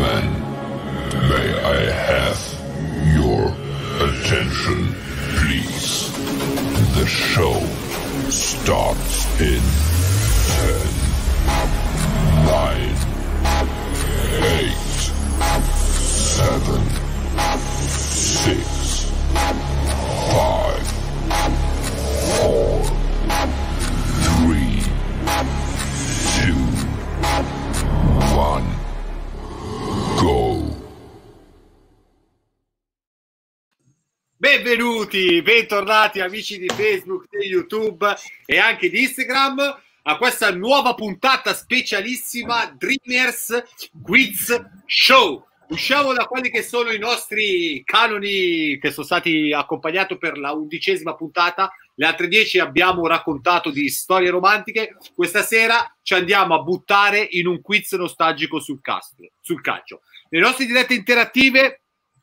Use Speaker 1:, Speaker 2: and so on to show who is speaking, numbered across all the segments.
Speaker 1: may I have your attention, please? The show starts in 10,
Speaker 2: Benvenuti, bentornati amici di Facebook, di YouTube e anche di Instagram a questa nuova puntata specialissima Dreamers Quiz Show. Usciamo da quelli che sono i nostri canoni che sono stati accompagnati per la undicesima puntata. Le altre dieci abbiamo raccontato di storie romantiche. Questa sera ci andiamo a buttare in un quiz nostalgico sul, castro, sul calcio. Le nostre dirette interattive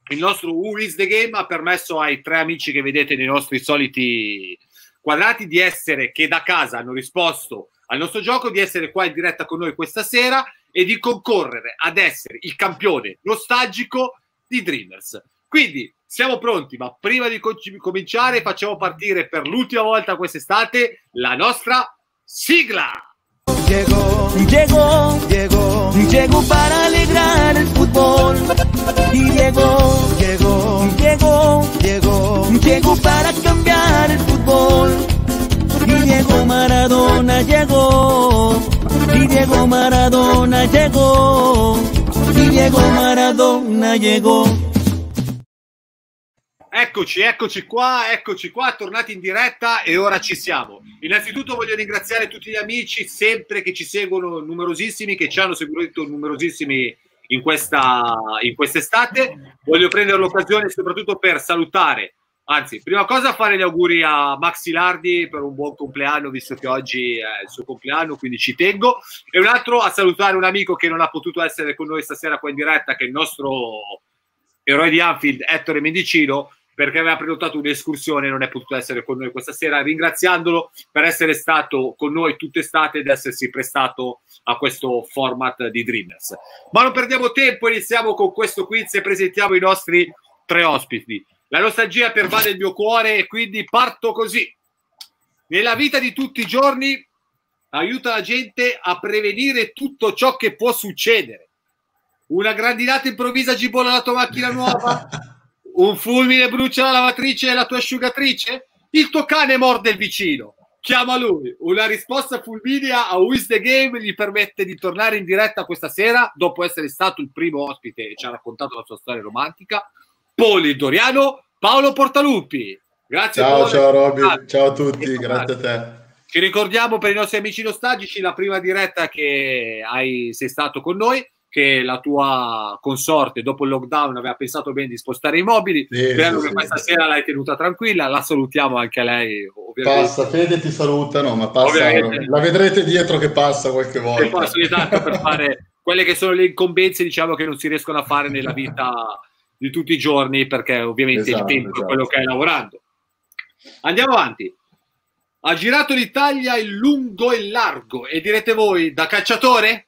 Speaker 2: il nostro Who is the Game ha permesso ai tre amici che vedete nei nostri soliti quadrati di essere che da casa hanno risposto al nostro gioco, di essere qua in diretta con noi questa sera e di concorrere ad essere il campione nostalgico di Dreamers. Quindi siamo pronti, ma prima di co- cominciare facciamo partire per l'ultima volta quest'estate la nostra sigla.
Speaker 3: Llegó, llegó, llegó, llegó para alegrar el fútbol. Llegó, llegó, llegó, llegó, llegó para cambiar el fútbol. Y llegó Maradona, llegó. Y llegó Maradona, llegó. Y llegó Maradona, llegó.
Speaker 2: Eccoci, eccoci qua, eccoci qua, tornati in diretta e ora ci siamo. Innanzitutto voglio ringraziare tutti gli amici sempre che ci seguono, numerosissimi, che ci hanno seguito numerosissimi in, questa, in quest'estate. Voglio prendere l'occasione soprattutto per salutare, anzi, prima cosa fare gli auguri a Maxi Lardi per un buon compleanno, visto che oggi è il suo compleanno, quindi ci tengo. E un altro a salutare un amico che non ha potuto essere con noi stasera qua in diretta, che è il nostro eroe di Anfield, Ettore Mendicino, perché aveva prenotato un'escursione e non è potuto essere con noi questa sera, ringraziandolo per essere stato con noi tutt'estate ed essersi prestato a questo format di Dreamers. Ma non perdiamo tempo, iniziamo con questo quiz e presentiamo i nostri tre ospiti. La nostalgia pervade il mio cuore e quindi parto così. Nella vita di tutti i giorni aiuta la gente a prevenire tutto ciò che può succedere. Una grandinata improvvisa gibolla la tua macchina nuova? Un fulmine brucia la lavatrice e la tua asciugatrice? Il tuo cane morde il vicino. Chiama lui. Una risposta fulminea a Who is the Game gli permette di tornare in diretta questa sera dopo essere stato il primo ospite e ci ha raccontato la sua storia romantica. Poli Doriano, Paolo Portaluppi. Grazie
Speaker 4: Ciao,
Speaker 2: Paolo.
Speaker 4: ciao Roby,
Speaker 2: Ah,
Speaker 4: ciao a tutti, grazie a te.
Speaker 2: Ci ricordiamo per i nostri amici nostalgici la prima diretta che hai, sei stato con noi, che la tua consorte dopo il lockdown aveva pensato bene di spostare i mobili.
Speaker 4: Sì,
Speaker 2: Speriamo
Speaker 4: sì,
Speaker 2: che
Speaker 4: sì.
Speaker 2: questa sera l'hai tenuta tranquilla, la salutiamo anche a lei. Ovviamente.
Speaker 4: Passa, Fede ti salutano, ma passa,
Speaker 2: Ovviamente.
Speaker 4: la vedrete dietro che passa qualche
Speaker 2: E
Speaker 4: volta.
Speaker 2: poi ogni tanto per fare quelle che sono le incombenze, diciamo che non si riescono a fare nella vita di tutti i giorni, perché ovviamente
Speaker 4: Esatto,
Speaker 2: il tempo è
Speaker 4: esatto.
Speaker 2: quello che hai lavorando. Andiamo avanti. Ha girato l'Italia in lungo e largo e direte voi da calciatore?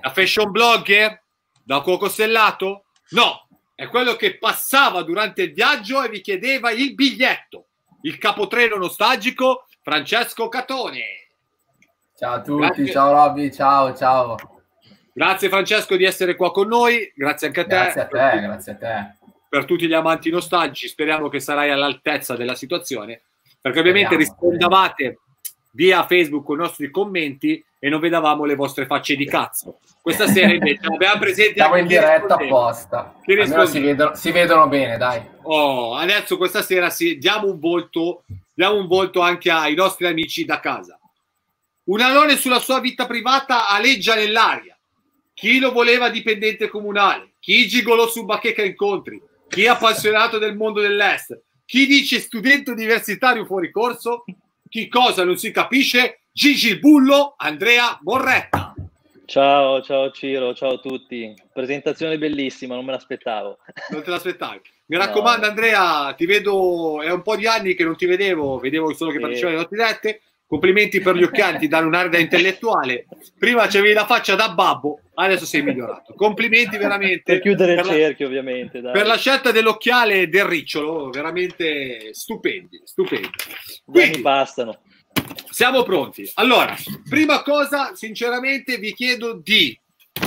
Speaker 2: Da fashion blogger? Da cuoco stellato? No, è quello che passava durante il viaggio e vi chiedeva il biglietto. Il capotreno nostalgico Francesco Catone.
Speaker 5: Ciao a tutti,
Speaker 2: Grazie.
Speaker 5: ciao Robby, ciao, ciao.
Speaker 2: Grazie Francesco di essere qua con noi, grazie anche a te,
Speaker 5: Grazie a te, grazie a te.
Speaker 2: per tutti gli amanti nostalgici, speriamo che sarai all'altezza della situazione, perché ovviamente rispondavate via Facebook con i nostri commenti e non vedavamo le vostre facce di cazzo. Questa sera invece abbiamo presenti
Speaker 5: Siamo in diretta apposta. Si vedono, si vedono bene, dai.
Speaker 2: Oh, adesso questa sera sì, diamo un volto, diamo un volto anche ai nostri amici da casa. Un alone sulla sua vita privata aleggia nell'aria. Chi lo voleva dipendente comunale? Chi gigolò su bacheca incontri? Chi è appassionato del mondo dell'est? Chi dice studente universitario fuori corso? Chi cosa non si capisce? Gigi il Bullo, Andrea Borretta.
Speaker 6: Ciao, ciao Ciro, ciao a tutti. Presentazione bellissima, non me l'aspettavo.
Speaker 2: Non te l'aspettavi. Mi raccomando,
Speaker 6: No.
Speaker 2: Andrea, ti vedo, è un po' di anni che non ti vedevo, vedevo solo che
Speaker 6: Sì.
Speaker 2: partecipavi alle nostre dirette. Complimenti per gli occhiali, ti danno un'area da intellettuale. Prima c'avevi la faccia da babbo, adesso sei migliorato. Complimenti veramente.
Speaker 6: Per chiudere il
Speaker 2: per la-
Speaker 6: cerchio, ovviamente. Dai.
Speaker 2: per la scelta dell'occhiale e del ricciolo, veramente stupendi, stupendi. Quindi,
Speaker 6: mi bastano.
Speaker 2: siamo pronti. Allora, prima cosa, sinceramente, vi chiedo di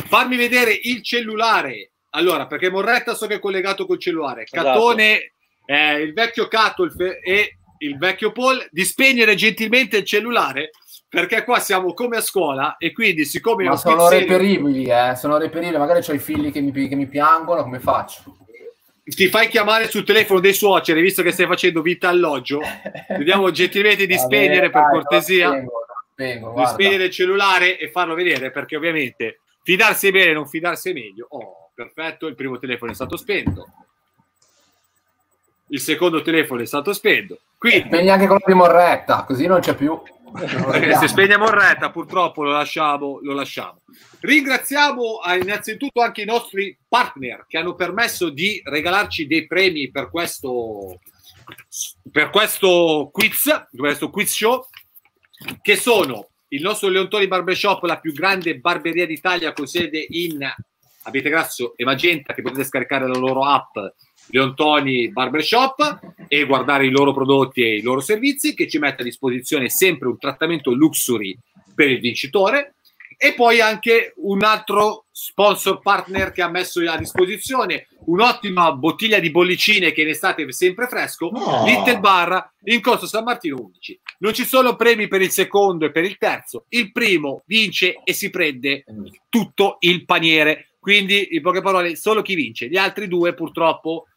Speaker 2: farmi vedere il cellulare. Allora, perché Morretta so che è collegato col cellulare.
Speaker 6: Esatto.
Speaker 2: Catone, eh, il vecchio Cato il fe- e il vecchio Paul, di spegnere gentilmente il cellulare, perché qua siamo come a scuola e quindi siccome
Speaker 5: Ma sono
Speaker 2: pizzeria-
Speaker 5: reperibili, eh, sono reperibili. Magari ho i figli che mi, che mi piangono, come faccio?
Speaker 2: ti fai chiamare sul telefono dei suoceri, visto che stai facendo vita alloggio, vediamo gentilmente di spegnere per cortesia.
Speaker 5: lo spengo,
Speaker 2: di spegnere il cellulare e farlo vedere perché ovviamente fidarsi è bene, non fidarsi è meglio. Oh, perfetto, il primo telefono è stato spento. Il secondo telefono è stato spento. Quindi,
Speaker 5: Spegni anche quello di Morretta, così non c'è più.
Speaker 2: se spegniamo Retta, purtroppo lo lasciamo, lo lasciamo. Ringraziamo eh, innanzitutto anche i nostri partner che hanno permesso di regalarci dei premi per questo, per questo quiz, questo quiz show, che sono il nostro Leontoni Barbershop, la più grande barberia d'Italia con sede in Abete Grasso e Magenta, che potete scaricare la loro app Leontoni Barbershop e guardare i loro prodotti e i loro servizi, che ci mette a disposizione sempre un trattamento luxury per il vincitore. E poi anche un altro sponsor partner che ha messo a disposizione un'ottima bottiglia di bollicine che in estate è sempre fresco,
Speaker 4: No.
Speaker 2: Little Bar in Corso San Martino 11. Non ci sono premi per il secondo e per il terzo, il primo vince e si prende tutto il paniere. Quindi, in poche parole, solo chi vince. Gli altri due, purtroppo,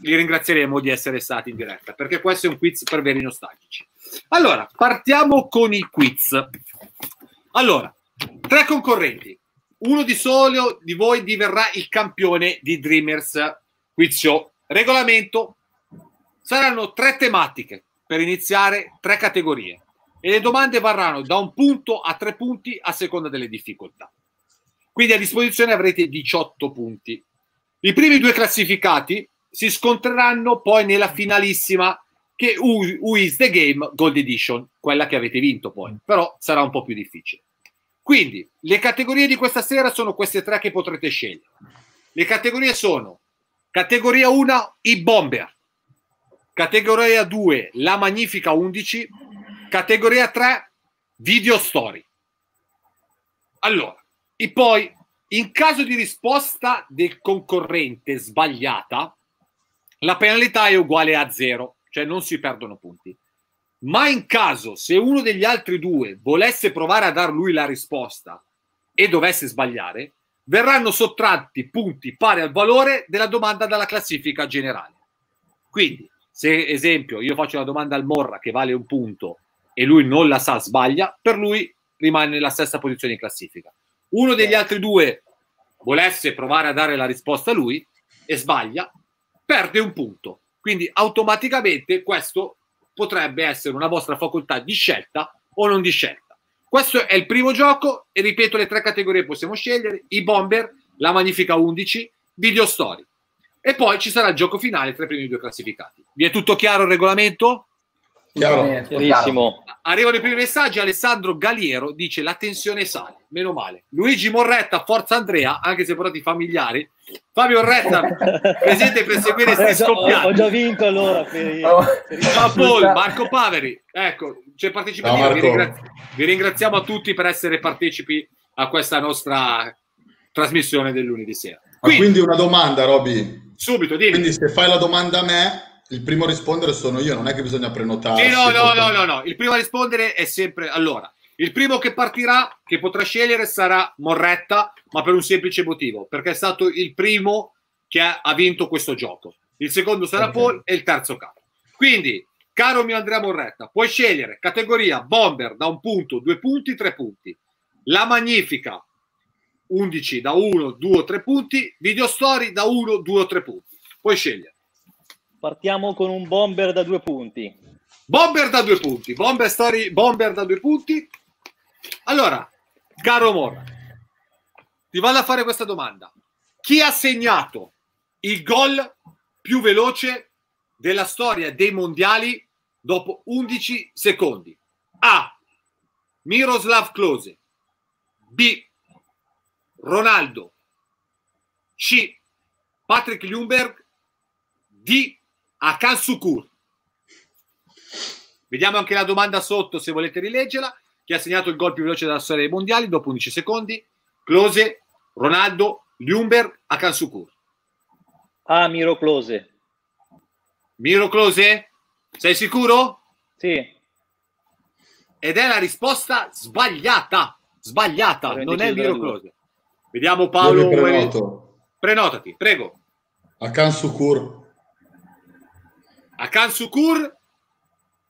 Speaker 2: li ringrazieremo di essere stati in diretta, perché questo è un quiz per veri nostalgici. Allora, partiamo con il quiz. Allora, tre concorrenti. Uno di solo di voi diverrà il campione di Dreamers Quiz Show. Regolamento. Saranno tre tematiche per iniziare, tre categorie. E le domande varranno da un punto a tre punti a seconda delle difficoltà. Quindi a disposizione avrete 18 punti. I primi due classificati si scontreranno poi nella finalissima che Who, is the Game Gold Edition, quella che avete vinto poi, però sarà un po' più difficile. Quindi le categorie di questa sera sono queste tre che potrete scegliere. Le categorie sono categoria 1 i bomber, categoria 2 la magnifica 11, categoria 3 video story. Allora, e poi in caso di risposta del concorrente sbagliata, la penalità è uguale a zero, cioè non si perdono punti. Ma in caso se uno degli altri due volesse provare a dar lui la risposta e dovesse sbagliare, verranno sottratti punti pari al valore della domanda dalla classifica generale. Quindi, se esempio io faccio una domanda al Morra che vale un punto e lui non la sa, sbaglia, per lui rimane nella stessa posizione in classifica. Uno degli altri due volesse provare a dare la risposta a lui e sbaglia, perde un punto. Quindi automaticamente questo potrebbe essere una vostra facoltà di scelta o non di scelta. Questo è il primo gioco e ripeto le tre categorie possiamo scegliere, i bomber, la magnifica 11, video story. E poi ci sarà il gioco finale tra i primi due classificati. Vi è tutto chiaro il regolamento?
Speaker 4: Chiaro.
Speaker 6: Chiarissimo.
Speaker 2: Arrivano i primi messaggi. Alessandro Galiero dice: La tensione sale, meno male. Luigi Morretta, forza Andrea, anche se portati familiari. Fabio Orretta, presente per seguire questi
Speaker 6: già- ho, ho
Speaker 2: scoppiati.
Speaker 6: già vinto allora. Per
Speaker 5: Oh.
Speaker 6: per
Speaker 2: Paul, Marco Paveri, ecco, c'è partecipato.
Speaker 4: Ciao,
Speaker 2: vi, ringrazi- vi ringraziamo a tutti per essere partecipi a questa nostra trasmissione del lunedì sera.
Speaker 4: Ma
Speaker 2: Quindi,
Speaker 4: quindi una domanda, Roby.
Speaker 2: subito, dimmi.
Speaker 4: Quindi se fai la domanda a me, il primo a rispondere sono io, non è che bisogna prenotare.
Speaker 2: Sì, no, no, no, no, no. Il primo a rispondere è sempre allora. Il primo che partirà, che potrà scegliere, sarà Morretta, ma per un semplice motivo, perché è stato il primo che ha, ha vinto questo gioco. Il secondo sarà
Speaker 5: Ok.
Speaker 2: Paul e il terzo capo. Quindi, caro mio Andrea Morretta, puoi scegliere categoria bomber da un punto, due punti, tre punti. La magnifica 11 da 1, 2 o 3 punti. Video story da 1, 2 o 3 punti. Puoi scegliere.
Speaker 6: Partiamo con un bomber da due punti.
Speaker 2: Bomber da due punti. Bomber story, bomber da due punti. Allora, caro Morra, ti vado a fare questa domanda. Chi ha segnato il gol più veloce della storia dei mondiali dopo 11 secondi? A. Miroslav Klose. B. Ronaldo. C. Patrick Ljungberg. D. Akan Sukur. Vediamo anche la domanda sotto se volete rileggerla. Chi ha segnato il gol più veloce della storia dei mondiali dopo 11 secondi? Klose, Ronaldo, Ljungberg, Akan Sukur.
Speaker 6: Ah, Miro Close.
Speaker 2: Miro Klose? Sei sicuro?
Speaker 6: Sì,
Speaker 2: Ed è la risposta sbagliata. Sbagliata,
Speaker 6: Era
Speaker 2: non è Miro. Klose. Vediamo Paolo.
Speaker 4: prenoto.
Speaker 2: Prenotati, prego.
Speaker 4: Akan Sukur.
Speaker 2: Akan Sukur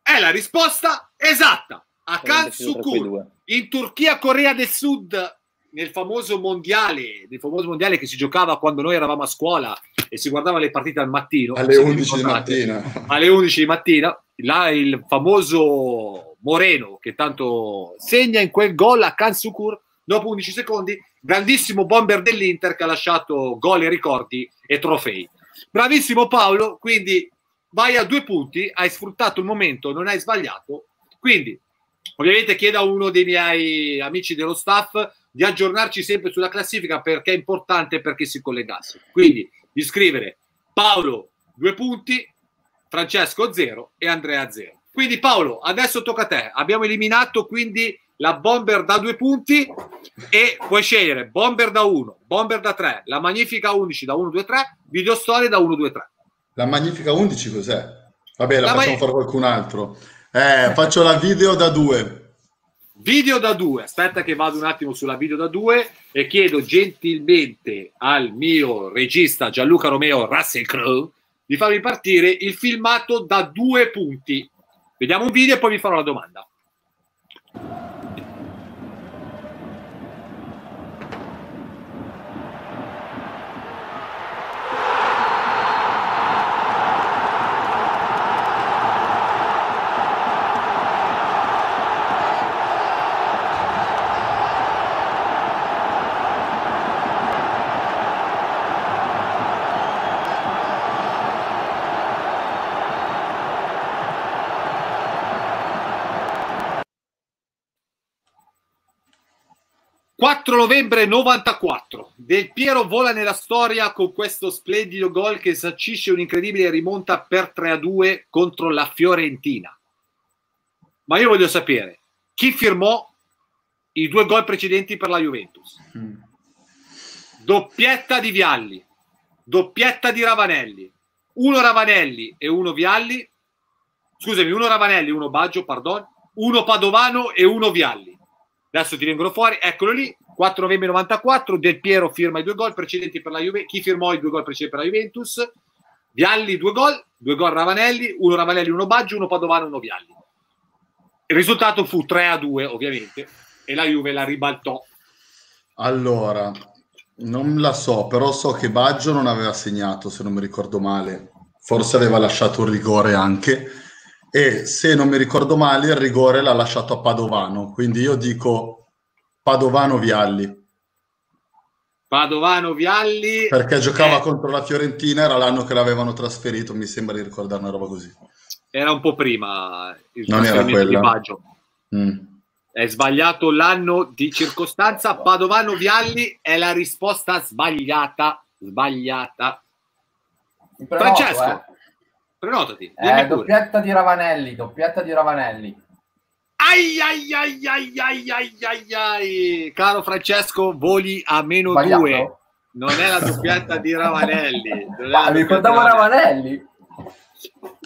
Speaker 2: è la risposta esatta.
Speaker 6: Era
Speaker 2: Akan
Speaker 6: indeciso tra quei
Speaker 2: Sukur
Speaker 6: due.
Speaker 2: in Turchia, Corea del Sud, nel famoso mondiale, nel famoso mondiale che si giocava quando noi eravamo a scuola e si guardava le partite al mattino.
Speaker 4: Alle
Speaker 2: se vi
Speaker 4: 11 di mattina.
Speaker 2: alle 11 di mattina, là il famoso Moreno che tanto segna in quel gol a Kansukur dopo 11 secondi, grandissimo bomber dell'Inter che ha lasciato gol e ricordi e trofei. Bravissimo Paolo, quindi vai a due punti, hai sfruttato il momento, non hai sbagliato, quindi ovviamente chiedo a uno dei miei amici dello staff di aggiornarci sempre sulla classifica perché è importante perché si collegasse. Quindi di scrivere Paolo due punti, Francesco 0 e Andrea 0. Quindi Paolo, adesso tocca a te. Abbiamo eliminato quindi la bomber da due punti e puoi scegliere bomber da 1, bomber da 3, la magnifica 11 da 1, 2, 3, video storie da 1, 2, 3.
Speaker 4: La Magnifica 11 cos'è? Vabbè, la,
Speaker 2: La
Speaker 4: facciamo
Speaker 2: Mag-
Speaker 4: fare qualcun altro. Eh, faccio la video da due.
Speaker 2: Video da 2, aspetta che vado un attimo sulla video da 2 e chiedo gentilmente al mio regista Gianluca Romeo Russell Crowe di farmi partire il filmato da due punti. Vediamo un video e poi vi farò la domanda. ...4 novembre 94... ...Del Piero vola nella storia... ...con questo splendido gol... ...che sacisce un'incredibile rimonta per 3-2... ...contro la Fiorentina... ...ma io voglio sapere... ...chi firmò... ...i due gol precedenti per la Juventus... ...doppietta di Vialli... ...doppietta di Ravanelli... ...uno Ravanelli e uno Vialli... ...scusami, uno Ravanelli e uno Baggio, pardon... ...uno Padovano e uno Vialli... Adesso ti vengono fuori, eccolo lì, 4 novembre 94, Del Piero firma i due gol precedenti per la Juventus. Chi firmò i due gol precedenti per la Juventus? Vialli due gol, due gol Ravanelli, uno Ravanelli, uno Baggio, uno Padovano, uno Vialli. Il risultato fu 3 a 2, ovviamente, e la Juve la ribaltò.
Speaker 4: Allora, non la so, però so che Baggio non aveva segnato, se non mi ricordo male. Forse aveva lasciato un rigore anche. E se non mi ricordo male, il rigore l'ha lasciato a Padovano. Quindi io dico Padovano-Vialli.
Speaker 2: Padovano, Vialli.
Speaker 4: Perché giocava
Speaker 2: eh,
Speaker 4: contro la Fiorentina, era l'anno che l'avevano trasferito, mi sembra di ricordare una roba così.
Speaker 2: Era un po' prima il
Speaker 4: Non era
Speaker 2: trasferimento di
Speaker 4: quella.
Speaker 2: Baggio.
Speaker 4: Mm.
Speaker 2: È sbagliato l'anno di circostanza. Padovano Vialli è la risposta sbagliata. Sbagliata. Francesco,
Speaker 5: eh.
Speaker 2: Prenotati.
Speaker 5: Eh, doppietta di Ravanelli, doppietta di Ravanelli.
Speaker 2: Ai, ai, ai, ai, ai, ai, ai, ai. Caro Francesco, voli a meno
Speaker 5: Sbagliato?
Speaker 2: due. Non è la doppietta di Ravanelli.
Speaker 5: Ma ricordavo
Speaker 2: Ravanelli.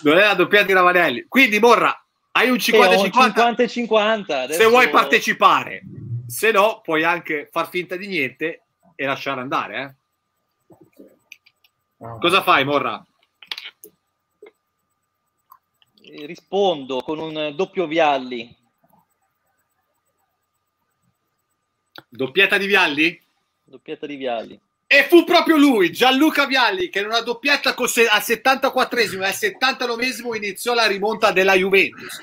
Speaker 2: Non è la doppietta di Ravanelli. Quindi, Morra, hai un
Speaker 6: E ho
Speaker 2: 50-50
Speaker 6: un 50 e 50.
Speaker 2: se
Speaker 6: adesso-
Speaker 2: vuoi partecipare. Se no, puoi anche far finta di niente e lasciare andare. eh. Cosa fai, Morra?
Speaker 6: Eh, Rispondo con un doppio Vialli.
Speaker 2: Doppietta di Vialli?
Speaker 6: Doppietta di Vialli.
Speaker 2: E fu proprio lui, Gianluca Vialli, che in una doppietta al 74esimo e al 79esimo iniziò la rimonta della Juventus.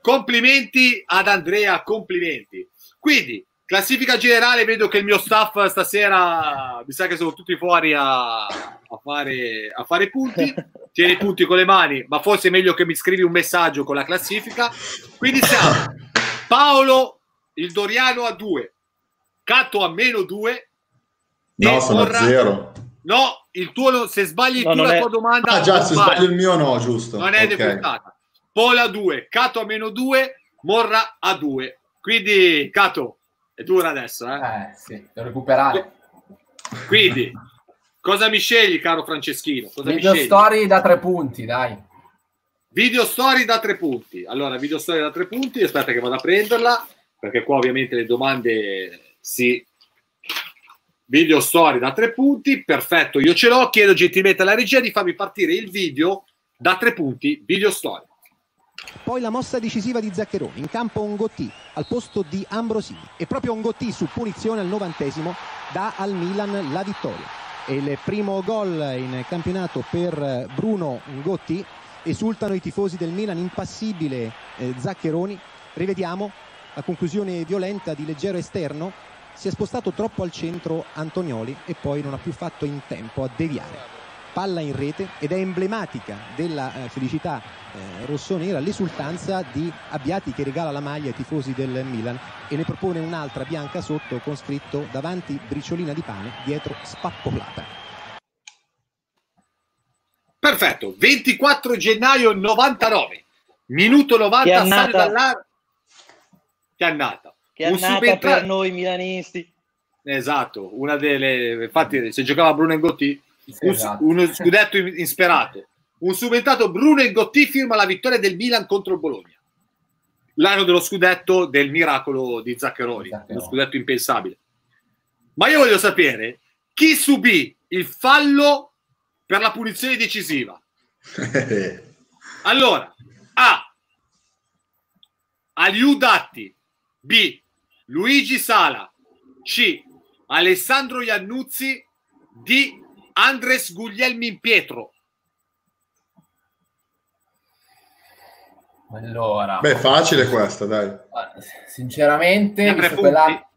Speaker 2: Complimenti ad Andrea, complimenti. Quindi, classifica generale, vedo che il mio staff stasera mi sa che sono tutti fuori a, a fare, a fare punti. Tieni i punti con le mani, ma forse è meglio che mi scrivi un messaggio con la classifica. Quindi siamo Paolo il Doriano a 2, Cato a meno 2.
Speaker 4: No, sono
Speaker 2: Morra-
Speaker 4: a zero.
Speaker 2: No, il tuo, se sbagli
Speaker 6: No,
Speaker 2: tu la
Speaker 6: è-
Speaker 2: tua domanda,
Speaker 4: Ah già, se sbaglio il mio no, giusto.
Speaker 2: non è
Speaker 4: Ok.
Speaker 2: deputata. Pola a 2, Cato a meno 2, Morra a 2. Quindi, Cato, è dura adesso. Eh?
Speaker 5: Eh, sì, devo recuperare.
Speaker 2: Quindi, cosa mi scegli, caro Franceschino? Cosa mi
Speaker 5: Video story da tre punti, dai.
Speaker 2: Video story da tre punti. Allora, video story da tre punti. Aspetta che vado a prenderla, perché qua ovviamente le domande si... Video story da tre punti. Perfetto, io ce l'ho. Chiedo gentilmente alla regia di farmi partire il video da tre punti. Video story.
Speaker 7: Poi la mossa decisiva di Zaccheroni, in campo un Gotti al posto di Ambrosini e proprio un Gotti su punizione al novantesimo dà al Milan la vittoria. E il primo gol in campionato per Bruno Gotti, esultano i tifosi del Milan, impassibile eh, Zaccheroni, rivediamo la conclusione violenta di leggero esterno, si è spostato troppo al centro Antonioli e poi non ha più fatto in tempo a deviare palla in rete ed è emblematica della eh, felicità eh, rossonera l'esultanza di Abbiati che regala la maglia ai tifosi del Milan e ne propone un'altra bianca sotto con scritto davanti briciolina di pane, dietro spappoplata.
Speaker 2: Perfetto, 24 gennaio 99, minuto 90,
Speaker 6: Che
Speaker 2: sale
Speaker 6: annata.
Speaker 2: dall'ar- Che annata.
Speaker 6: Che annata
Speaker 2: subentra-
Speaker 6: per noi milanisti.
Speaker 2: Esatto, una delle... Infatti se giocava Bruno Engotti,
Speaker 5: esatto.
Speaker 2: uno scudetto in- insperato. Un subentrato Bruno Engotti firma la vittoria del Milan contro il Bologna. L'anno dello scudetto del miracolo di Zaccheroni,
Speaker 5: Zaccheroni.
Speaker 2: uno scudetto impensabile. Ma io voglio sapere chi subì il fallo per la punizione decisiva. Allora, A. Aliu Datti. B. Luigi Sala. C. Alessandro Iannuzzi. D. Andres Guglielmin Pietro.
Speaker 5: Allora,
Speaker 4: Beh, facile questa, dai.
Speaker 5: sinceramente,
Speaker 2: Da tre punti.
Speaker 5: quella-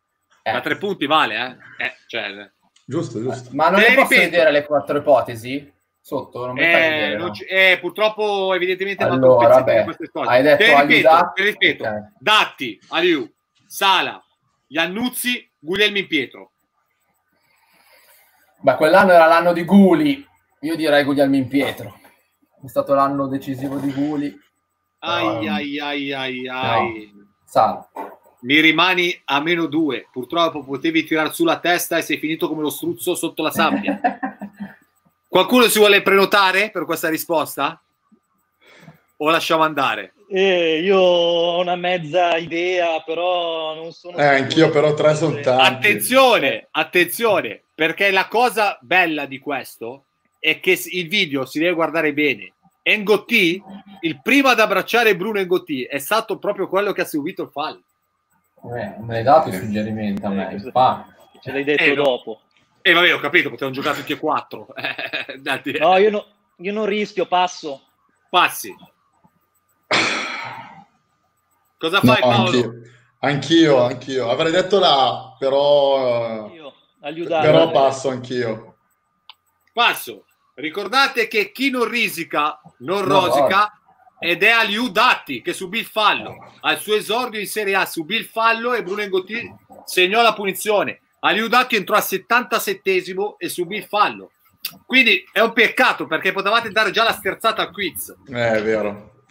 Speaker 5: eh,
Speaker 2: Da tre punti vale, eh? eh cioè,
Speaker 4: Giusto, giusto.
Speaker 5: ma non
Speaker 2: Te
Speaker 5: le posso
Speaker 2: ripeto.
Speaker 5: vedere le quattro ipotesi? Sotto? Non mi
Speaker 2: eh,
Speaker 5: vedere,
Speaker 2: non
Speaker 5: no?
Speaker 2: eh, purtroppo, evidentemente,
Speaker 5: Allora,
Speaker 2: cose.
Speaker 5: hai detto
Speaker 2: te ripeto, le ripeto.
Speaker 5: ok.
Speaker 2: Datti, Aliu, Sala, Iannuzzi, Guglielmin Pietro.
Speaker 5: Beh, quell'anno era l'anno di Guli. Io direi Guglielmin Pietro. È stato l'anno decisivo di Guli.
Speaker 2: Ai,
Speaker 5: Um,
Speaker 2: ai, ai, ai, ai.
Speaker 5: Sala.
Speaker 2: Mi rimani a meno due. Purtroppo potevi tirar su la testa e sei finito come lo struzzo sotto la sabbia. Qualcuno si vuole prenotare per questa risposta? O lasciamo andare?
Speaker 6: Eh, io ho una mezza idea, però non sono.
Speaker 4: Eh, anch'io però tre sono tanti.
Speaker 2: Attenzione, attenzione, perché la cosa bella di questo è che il video si deve guardare bene. Ngotti, il primo ad abbracciare Bruno Ngotti, è stato proprio quello che ha subito il fallo.
Speaker 5: Eh, non me l'hai dato il suggerimento a me.
Speaker 6: Eh. Ce l'hai detto
Speaker 2: Eh, no.
Speaker 6: dopo.
Speaker 2: E vabbè, ho capito, potevano giocare tutti e quattro. Eh,
Speaker 6: No, io, no- io non rischio, passo.
Speaker 2: Passi. Cosa
Speaker 4: No,
Speaker 2: fai Paolo?
Speaker 4: anch'io. anch'io, anch'io. Avrei detto la, però,
Speaker 6: Io, aiutare.
Speaker 4: però passo anch'io.
Speaker 2: Passo. Ricordate che chi non risica non
Speaker 5: No,
Speaker 2: rosica ed è Aliu Datti che subì il fallo. Al suo esordio in Serie A subì il fallo e Bruno Engotti segnò la punizione. Aliu Datti entrò al 77esimo e subì il fallo. Quindi è un peccato perché potevate dare già la sterzata al quiz.
Speaker 4: Eh, è vero.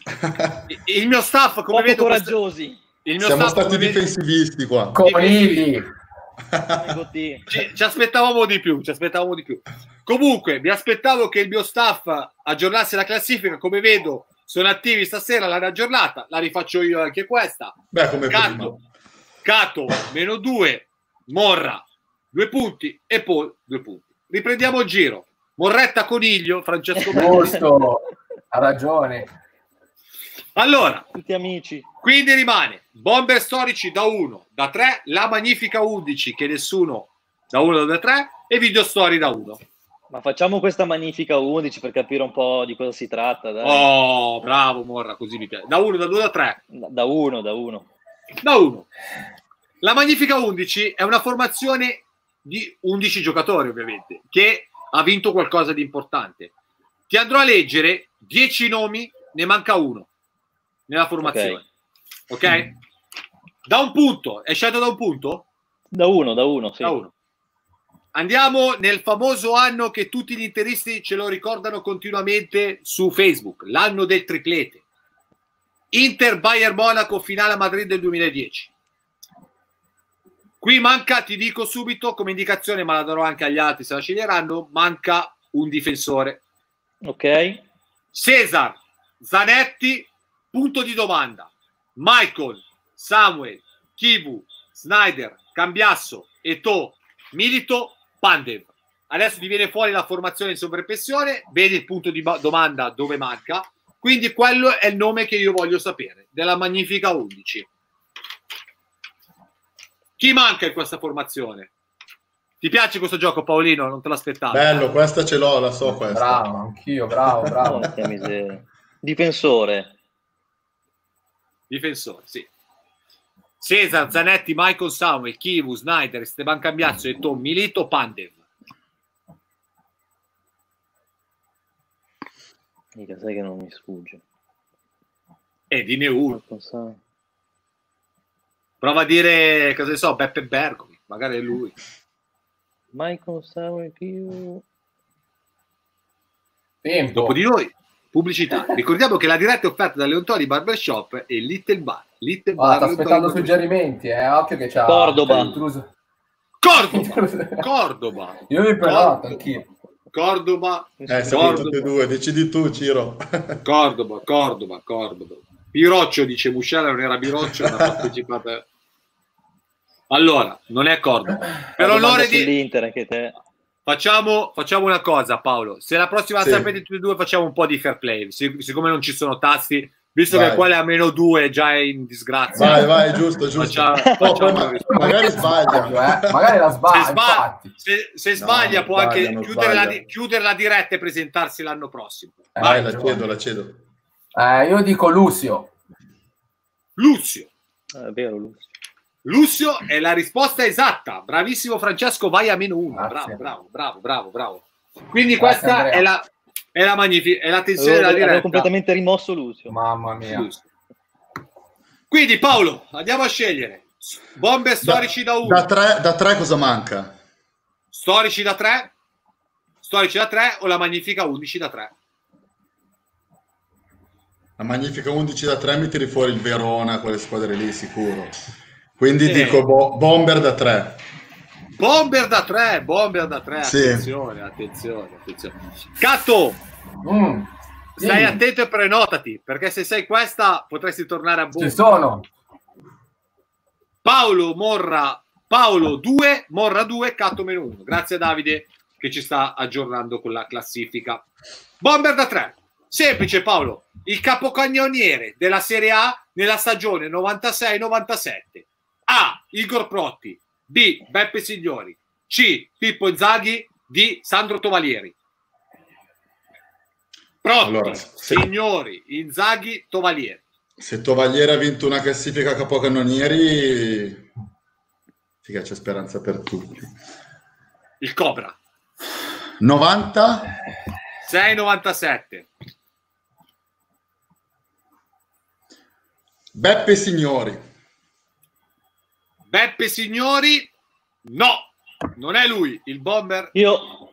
Speaker 2: Il mio staff, come
Speaker 6: Poco
Speaker 2: vedo,
Speaker 6: coraggiosi.
Speaker 2: il mio
Speaker 4: Siamo
Speaker 2: staff,
Speaker 4: stati
Speaker 2: vedo-
Speaker 4: difensivisti qua.
Speaker 5: Conigli.
Speaker 2: Ci, ci aspettavamo di più, ci aspettavamo di più. Comunque, mi aspettavo che il mio staff aggiornasse la classifica. Come vedo, sono attivi stasera, l'hanno aggiornata. La rifaccio io anche questa.
Speaker 4: Beh, come.
Speaker 2: Cato, Cato meno due, Morra due punti e poi due punti. Riprendiamo il giro. Morretta Coniglio, Francesco.
Speaker 5: Ha ragione.
Speaker 2: Allora,
Speaker 6: Tutti amici.
Speaker 2: quindi rimane Bomber Storici da 1, da 3, La Magnifica 11 che nessuno da 1 da 3 e Video Story da 1.
Speaker 6: Ma facciamo questa magnifica 11 per capire un po' di cosa si tratta. Dai.
Speaker 2: Oh, bravo Morra, così mi piace. Da 1, da 2, da 3.
Speaker 6: Da da uno, da uno.
Speaker 2: Da 1. La Magnifica 11 è una formazione di 11 giocatori, ovviamente, che ha vinto qualcosa di importante. Ti andrò a leggere 10 nomi, ne manca uno nella formazione. Ok? Da un punto, è scelto da un punto?
Speaker 6: Da uno, da uno, sì.
Speaker 2: Da uno. Andiamo nel famoso anno che tutti gli interisti ce lo ricordano continuamente su Facebook, l'anno del triplete. Inter Bayern Monaco finale a Madrid del 2010. Qui manca, ti dico subito come indicazione, ma la darò anche agli altri se la sceglieranno, manca un difensore.
Speaker 6: Ok.
Speaker 2: Cesar, Zanetti, punto di domanda. Michael, Samuel, Kibu, Snyder, Cambiasso, Eto, Milito, Pandev. Adesso ti viene fuori la formazione in sovrappressione, vedi il punto di domanda dove manca, quindi quello è il nome che io voglio sapere, della Magnifica 11. Chi manca in questa formazione? Ti piace questo gioco Paolino? Non te l'aspettavi?
Speaker 4: Bello, questa ce l'ho, la so questa.
Speaker 5: Bravo, anch'io, bravo, bravo.
Speaker 6: Difensore.
Speaker 2: Difensore, sì. Cesar, Zanetti, Michael Samuel, Kivu, Snyder, Esteban Cambiazzo e Tom Milito, Pandev.
Speaker 6: Mica sai che non mi sfugge.
Speaker 2: E dine uno.
Speaker 6: Non so.
Speaker 2: Prova a dire, cosa ne so, Beppe Bergomi, magari è lui.
Speaker 6: Michael Samuel più...
Speaker 5: Tempo.
Speaker 2: Dopo di noi, pubblicità. Ricordiamo che la diretta è offerta da Leontoni Barbershop e Little Bar. Little
Speaker 5: Ah,
Speaker 2: Bar Leontoni
Speaker 5: aspettando suggerimenti, eh. Occhio che c'ha...
Speaker 6: Cordoba.
Speaker 5: c'ha l'intruso.
Speaker 2: Cordoba! Cordoba!
Speaker 5: Io mi prenoto anch'io.
Speaker 2: Cordoba,
Speaker 4: Eh, siamo tutti e due, decidi tu, Ciro.
Speaker 2: Cordoba, Cordoba, Cordoba. Biroccio dice Muscella non era Biroccio, non ha partecipato. Allora, non è Cordoba. Per onore di...
Speaker 6: anche te.
Speaker 2: Facciamo, facciamo una cosa, Paolo. Se la prossima
Speaker 4: Sì.
Speaker 2: sapete tutti e due, facciamo un po' di fair play. Sic- siccome non ci sono tasti, visto
Speaker 4: Vai.
Speaker 2: che quale a meno due è già in disgrazia.
Speaker 4: Vai, vai, giusto, giusto.
Speaker 2: Facciamo-
Speaker 4: Oh,
Speaker 2: facciamo
Speaker 4: ma- magari sbaglia.
Speaker 5: eh. Magari la
Speaker 2: se,
Speaker 5: sbaglia,
Speaker 2: sbaglia,
Speaker 5: infatti.
Speaker 2: se- se
Speaker 4: No,
Speaker 2: sbaglia può anche
Speaker 4: sbaglia, non
Speaker 2: chiudere la,
Speaker 4: sbaglia.
Speaker 2: di- chiudere la diretta e presentarsi l'anno prossimo.
Speaker 5: Eh,
Speaker 4: Vai, la cedo, la cedo.
Speaker 5: Eh, io dico Lucio.
Speaker 2: Lucio.
Speaker 6: Ah, è vero, Lucio.
Speaker 2: Lucio è la risposta esatta. Bravissimo Francesco, vai a meno uno.
Speaker 5: Grazie.
Speaker 2: Bravo, bravo, bravo, bravo, bravo. Quindi
Speaker 5: Grazie,
Speaker 2: questa
Speaker 5: Andrea.
Speaker 2: è la, è la magnifica, è la tensione
Speaker 6: Avevo,
Speaker 2: della
Speaker 6: avevo
Speaker 2: diretta.
Speaker 6: completamente rimosso Lucio.
Speaker 5: Mamma mia.
Speaker 2: Lucio. Quindi Paolo, andiamo a scegliere. Bomber storici da 1.
Speaker 4: Da tre, da tre cosa manca?
Speaker 2: Storici da 3? Storici da 3 o la magnifica 11 da 3?
Speaker 4: La magnifica 11 da 3 mi tiri fuori il Verona, quelle squadre lì, sicuro. Quindi
Speaker 2: Sì.
Speaker 4: dico bo- Bomber da 3.
Speaker 2: Bomber da 3, bomber da 3.
Speaker 4: Sì.
Speaker 2: Attenzione, attenzione, attenzione. Catto,
Speaker 5: Mm.
Speaker 2: stai
Speaker 5: Dimmi.
Speaker 2: attento e prenotati, perché se sei questa potresti tornare a
Speaker 5: Ci
Speaker 2: bomber.
Speaker 5: sono.
Speaker 2: Paolo Morra, Paolo 2, Morra 2, Catto meno 1. Grazie a Davide che ci sta aggiornando con la classifica. Bomber da 3. Semplice Paolo, il capocannoniere della Serie A nella stagione 96-97. A. Igor Protti. B. Beppe Signori. C. Pippo Inzaghi. D. Sandro Tovalieri. Protti,
Speaker 4: Allora, se-
Speaker 2: Signori, Inzaghi, Tovalieri.
Speaker 4: Se Tovagliere ha vinto una classifica capocannonieri, figa, c'è speranza per tutti.
Speaker 2: Il Cobra.
Speaker 4: 90?
Speaker 2: 6,97.
Speaker 4: Beppe Signori.
Speaker 2: Beppe Signori, no, non è lui. Il bomber
Speaker 6: Io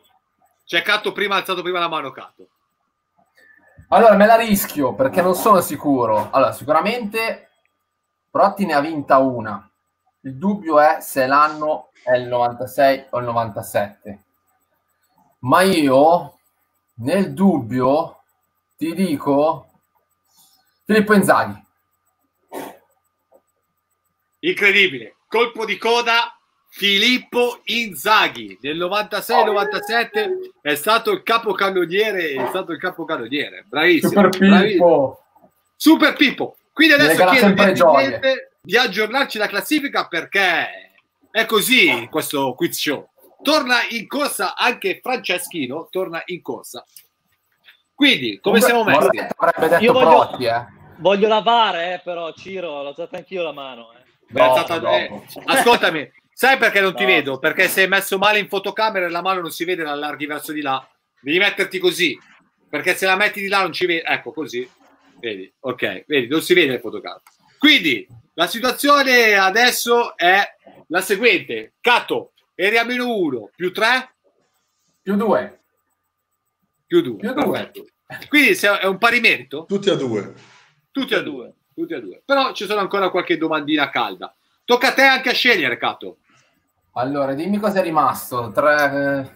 Speaker 2: c'è Catto prima, ha alzato prima la mano Catto.
Speaker 5: Allora, me la rischio perché non sono sicuro. Allora, sicuramente Protti ne ha vinta una. Il dubbio è se l'anno è il 96 o il 97. Ma io, nel dubbio, ti dico Filippo Inzaghi.
Speaker 2: Incredibile. Colpo di coda. Filippo Inzaghi del 96-97 è stato il capocannoniere, è stato il capocannoniere. Bravissimo.
Speaker 5: Super
Speaker 2: bravissimo.
Speaker 5: Pippo.
Speaker 2: Super Pippo. Quindi adesso chiedo di aggiornarci la classifica perché è così questo quiz show. Torna in corsa anche Franceschino, torna in corsa. Quindi, come siamo messi?
Speaker 5: Moretto avrebbe detto
Speaker 6: Io voglio-
Speaker 5: Protti, eh.
Speaker 6: voglio lavare, eh, però Ciro, l'ho alzata anch'io la mano. Eh.
Speaker 5: Dopo, dopo.
Speaker 2: eh, ascoltami, sai perché non ti vedo? Perché sei messo male in fotocamera e la mano non si vede, la allarghi verso di là. Devi metterti così, perché se la metti di là non ci vedi. Ecco, così. Vedi, ok, vedi, non si vede il fotocamera. Quindi, La situazione adesso è la seguente. Cato, eri a meno 1, più 3,
Speaker 5: Più due.
Speaker 2: più 2.
Speaker 5: Più due.
Speaker 2: Quindi se- è un pari merito?
Speaker 4: Tutti a due.
Speaker 2: Tutti a due. Tutti a due. Però ci sono ancora qualche domandina calda. Tocca a te anche a scegliere, Cato.
Speaker 5: Allora, dimmi cosa è rimasto. Tre,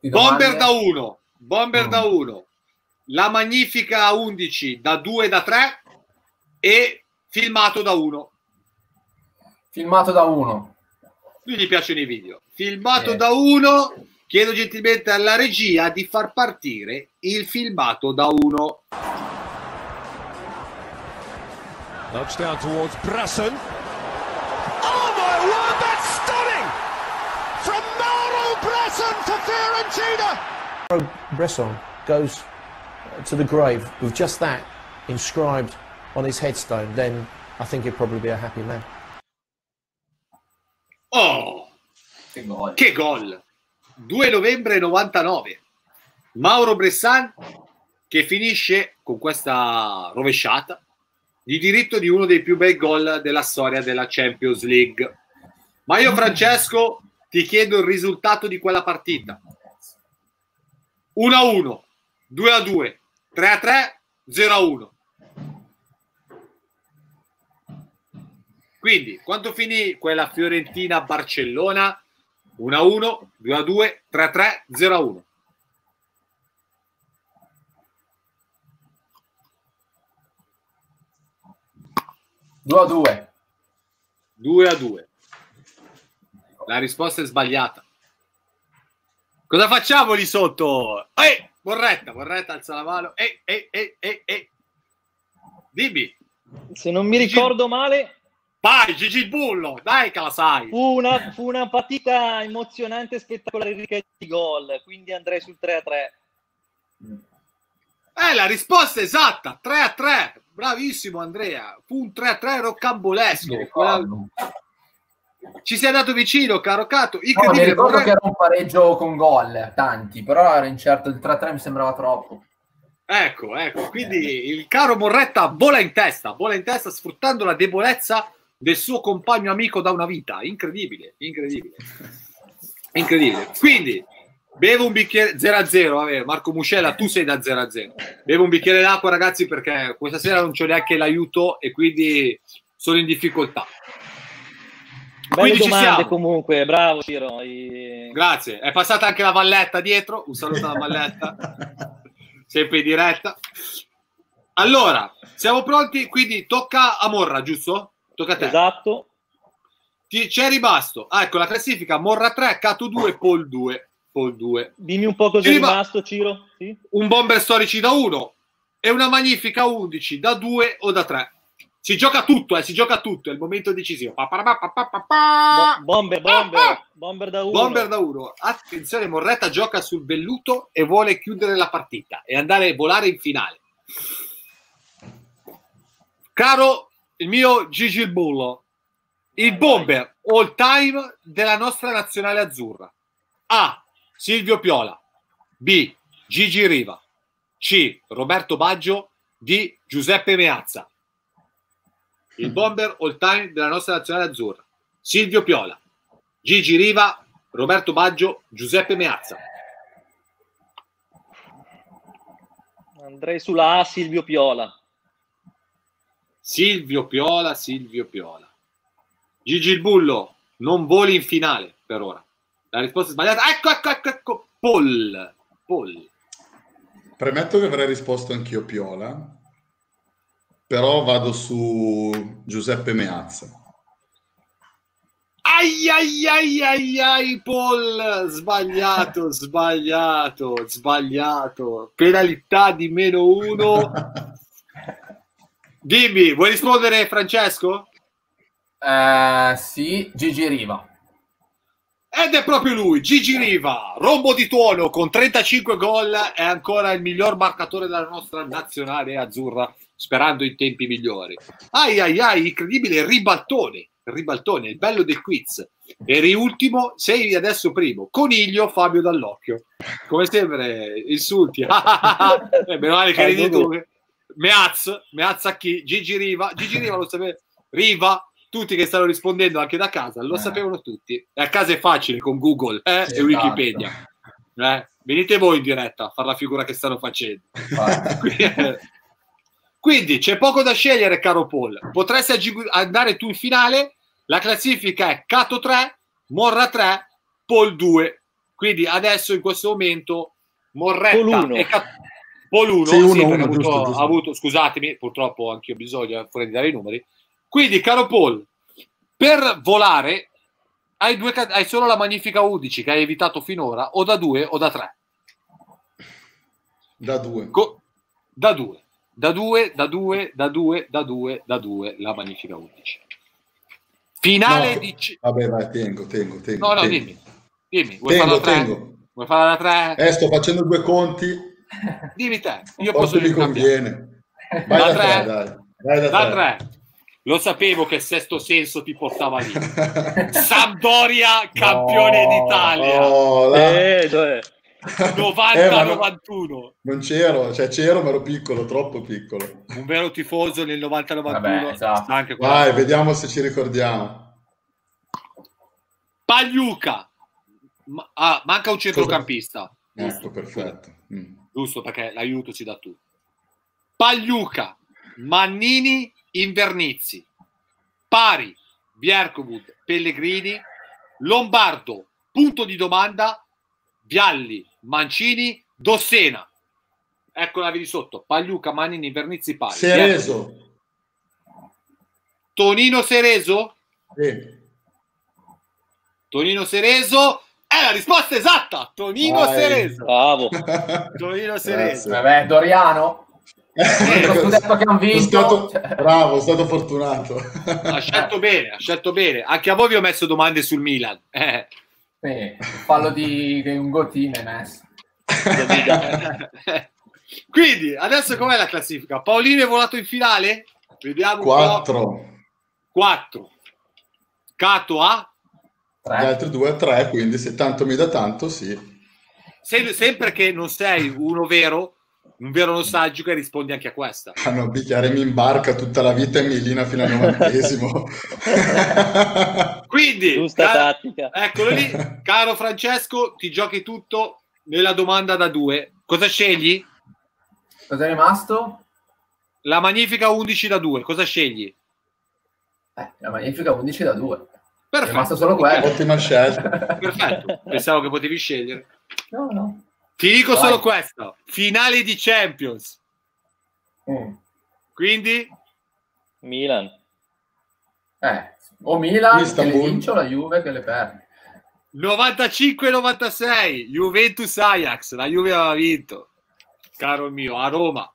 Speaker 5: eh,
Speaker 2: Bomber da 1, Bomber
Speaker 5: Mm.
Speaker 2: da 1, la Magnifica 11 da 2 da 3 e filmato da 1.
Speaker 5: Filmato da uno.
Speaker 2: Lui gli piacciono i video. Filmato
Speaker 5: Eh.
Speaker 2: da 1, chiedo gentilmente alla regia di far partire il filmato da 1.
Speaker 8: Nudge down towards Brasson. Oh my word, that's stunning! From Mauro Brasson for Fiorentina!
Speaker 9: Bresson goes to the grave with just that inscribed on his headstone, then I think he'd probably be a happy man.
Speaker 2: Oh,
Speaker 5: Che gol.
Speaker 2: che gol! 2 novembre 99. Mauro Bressan che finisce con questa rovesciata di diritto di uno dei più bei gol della storia della Champions League. Ma io, Francesco, ti chiedo il risultato di quella partita. 1 a 1, 2 a 2, 3 a 3, 0 a 1. Quindi, quanto finì quella Fiorentina-Barcellona? 1 a 1, 2 a 2, 3 a 3, 0 a 1.
Speaker 5: Due a due.
Speaker 2: 2 a 2. La risposta è sbagliata. Cosa facciamo lì sotto? Ehi, Borretta, Borretta alza la mano. Ehi, ehi, ehi, ehi, ehi. Dimmi.
Speaker 6: Se non mi ricordo male,
Speaker 2: Vai, Gigi Bullo, dai che la sai.
Speaker 6: fu una, fu una partita emozionante e spettacolare ricca di gol, quindi andrei sul 3 a 3.
Speaker 2: Eh, la risposta è esatta, 3 a 3. Bravissimo Andrea. Fu un 3 a 3
Speaker 5: Mi
Speaker 2: roccambolesco. Ci sei andato vicino, caro Cato.
Speaker 5: No, mi ricordo
Speaker 2: Borretta-
Speaker 5: che era un pareggio con gol, tanti, però ero incerto, il 3-3 mi sembrava troppo.
Speaker 2: Ecco, ecco, quindi il caro Morretta vola in testa, vola in testa sfruttando la debolezza del suo compagno amico da una vita. Incredibile, incredibile. Incredibile. Quindi, bevo un bicchiere 0 a 0, vabbè, Marco Muscella, tu sei da 0 a 0. Bevo un bicchiere d'acqua, ragazzi, perché questa sera non c'ho neanche l'aiuto e quindi sono in difficoltà.
Speaker 6: Belle
Speaker 2: Quindi ci
Speaker 6: domande
Speaker 2: siamo.
Speaker 6: comunque, bravo Ciro. I-
Speaker 2: Grazie. È passata anche la Valletta dietro. Un saluto alla Valletta. Sempre in diretta. Allora, siamo pronti? Quindi tocca a Morra, giusto? Tocca a te.
Speaker 6: Esatto.
Speaker 2: Ti- c'è rimasto. Ah, ecco la classifica: Morra 3, Cato 2, Paul 2. Paul 2.
Speaker 6: Dimmi un po' cosa è rimasto, Ciro. Sì?
Speaker 2: Un bomber storici da 1 e una magnifica 11 da 2 o da 3. Si gioca tutto, eh, si gioca tutto, è il momento decisivo. Pa, pa, pa.
Speaker 6: Bo- bomber, bomber, bomber da 1.
Speaker 2: Bomber da 1. Attenzione, Morretta gioca sul velluto e vuole chiudere la partita e andare a volare in finale. Caro il mio Gigi il Bullo, il bomber all time della nostra nazionale azzurra. A. Silvio Piola. B. Gigi Riva. C. Roberto Baggio. D. Giuseppe Meazza. Il bomber all time della nostra nazionale azzurra. Silvio Piola. Gigi Riva, Roberto Baggio, Giuseppe Meazza.
Speaker 6: Andrei sulla A, Silvio Piola.
Speaker 2: Silvio Piola, Silvio Piola. Gigi il Bullo, non voli in finale per ora. La risposta è sbagliata. Ecco, ecco, ecco, ecco. Paul. Paul.
Speaker 4: Premetto che avrei risposto anch'io Piola, però vado su Giuseppe Meazza.
Speaker 2: Ai ai ai ai ai Paul. Sbagliato, sbagliato, sbagliato. Penalità di meno uno. Dimmi, vuoi rispondere Francesco?
Speaker 5: Eh, sì, Gigi Riva.
Speaker 2: Ed è proprio lui, Gigi Riva, rombo di tuono con 35 gol, è ancora il miglior marcatore della nostra nazionale azzurra, sperando in tempi migliori. Ai ai ai, incredibile ribaltone, ribaltone, il bello del quiz. Eri ultimo, sei adesso primo. Coniglio Fabio Dall'Occhio. Come sempre, insulti. eh, meno male che ridi tu. Meaz, Meaz a chi? Gigi Riva, Gigi Riva lo sapeva. Riva, tutti che stanno rispondendo anche da casa, lo
Speaker 5: Eh.
Speaker 2: sapevano tutti. E a casa è facile con Google eh,
Speaker 5: Esatto.
Speaker 2: e Wikipedia. Eh, venite voi in diretta a fare la figura che stanno facendo.
Speaker 5: Infatti.
Speaker 2: Quindi c'è poco da scegliere, caro Paul. Potresti agi- andare tu in finale. La classifica è Cato 3, Morra 3, Paul 2. Quindi adesso in questo momento Morretta
Speaker 6: Paul uno.
Speaker 2: e Cat- Paul 1,
Speaker 4: Sì, uno,
Speaker 2: perché
Speaker 4: uno,
Speaker 2: ha avuto,
Speaker 4: giusto, giusto.
Speaker 2: avuto- scusatemi, purtroppo anche io ho bisogno eh, fuori di dare i numeri. Quindi, caro Paul, per volare hai, due, hai solo la magnifica 11 che hai evitato finora, o da 2 o da 3.
Speaker 4: Da due.
Speaker 2: Co- da 2, da 2, da 2, da 2, da 2, da 2, la magnifica 11. Finale
Speaker 4: No,
Speaker 2: di...
Speaker 4: Vabbè, vai, tengo, tengo, tengo.
Speaker 2: No, no,
Speaker 4: tengo.
Speaker 2: dimmi. Dimmi, vuoi
Speaker 4: Tengo,
Speaker 2: 3?
Speaker 4: tengo.
Speaker 2: Vuoi farla da 3?
Speaker 4: Eh, sto facendo due conti.
Speaker 2: Dimmi te, io posso
Speaker 4: Forse mi
Speaker 2: ricambiare.
Speaker 4: conviene. Vai
Speaker 2: Da
Speaker 4: da,
Speaker 2: tre?
Speaker 4: tre, dai. Vai da,
Speaker 2: Da
Speaker 4: tre.
Speaker 2: 3. Lo sapevo che il sesto senso ti portava lì. Sampdoria, campione
Speaker 5: No.
Speaker 2: d'Italia.
Speaker 4: Oh, là.
Speaker 6: Eh, cioè,
Speaker 4: Eh, ma no-
Speaker 2: 90-91.
Speaker 4: Non c'ero, cioè c'ero, ma ero piccolo, troppo piccolo.
Speaker 2: Un vero tifoso nel 90-91.
Speaker 5: Vabbè, esatto.
Speaker 2: anche
Speaker 4: Vai, vediamo se ci ricordiamo.
Speaker 2: Pagliuca. Ma- ah, manca un centrocampista.
Speaker 4: Ecco, perfetto. Mm.
Speaker 2: Giusto perché l'aiuto ci dà tutto. Pagliuca, Mannini, Invernizzi. Pari, Bierkovud, Pellegrini. Lombardo, punto di domanda. Vialli, Mancini, Dossena. Eccola di sotto. Pagliuca, Mannini, Invernizzi, Pari.
Speaker 4: Cereso.
Speaker 2: Tonino Sereso?
Speaker 4: Sì.
Speaker 2: Tonino Sereso è la risposta esatta. Tonino
Speaker 4: Vai.
Speaker 2: Sereso.
Speaker 6: bravo.
Speaker 2: Tonino Sereso.
Speaker 5: Vabbè, Doriano? Lo scudetto che hanno vinto.
Speaker 4: Stato,
Speaker 5: Cioè-
Speaker 4: bravo, sono stato fortunato.
Speaker 2: Ha scelto bene, ha scelto bene. Anche a voi vi ho messo domande sul Milan. Eh.
Speaker 5: Sì, fallo di, di un Gotine hai messo.
Speaker 2: Quindi, adesso com'è la classifica? Paolino è volato in finale? Vediamo un po'.
Speaker 4: 4.
Speaker 2: 4. Cato a?
Speaker 4: Gli
Speaker 5: Tre.
Speaker 4: altri due a 3, quindi se tanto mi dà tanto, sì.
Speaker 2: Se- sempre che non sei uno vero, un vero nostalgico e rispondi anche a questa.
Speaker 4: Ah no, bicchiere mi imbarca tutta la vita in Milina fino al novantesimo.
Speaker 2: Quindi,
Speaker 6: Giusta
Speaker 2: cara-
Speaker 6: tattica.
Speaker 2: eccolo lì, caro Francesco, ti giochi tutto nella domanda da due. Cosa scegli?
Speaker 5: Cos'è rimasto?
Speaker 2: La magnifica 11 da 2. Cosa scegli?
Speaker 5: Eh, la magnifica 11 da 2. È
Speaker 2: Perfetto.
Speaker 5: rimasto solo quello.
Speaker 4: Ottima scelta.
Speaker 2: Perfetto. Pensavo che potevi scegliere.
Speaker 5: No, no.
Speaker 2: Ti dico
Speaker 5: Vai.
Speaker 2: solo questo: finale di Champions.
Speaker 5: Mm.
Speaker 2: Quindi,
Speaker 6: Milan.
Speaker 5: Eh, o Milan che le
Speaker 4: Istanbul.
Speaker 5: vince o la Juve che le perde.
Speaker 2: 95-96, Juventus Ajax. La Juve aveva vinto, caro mio, a Roma.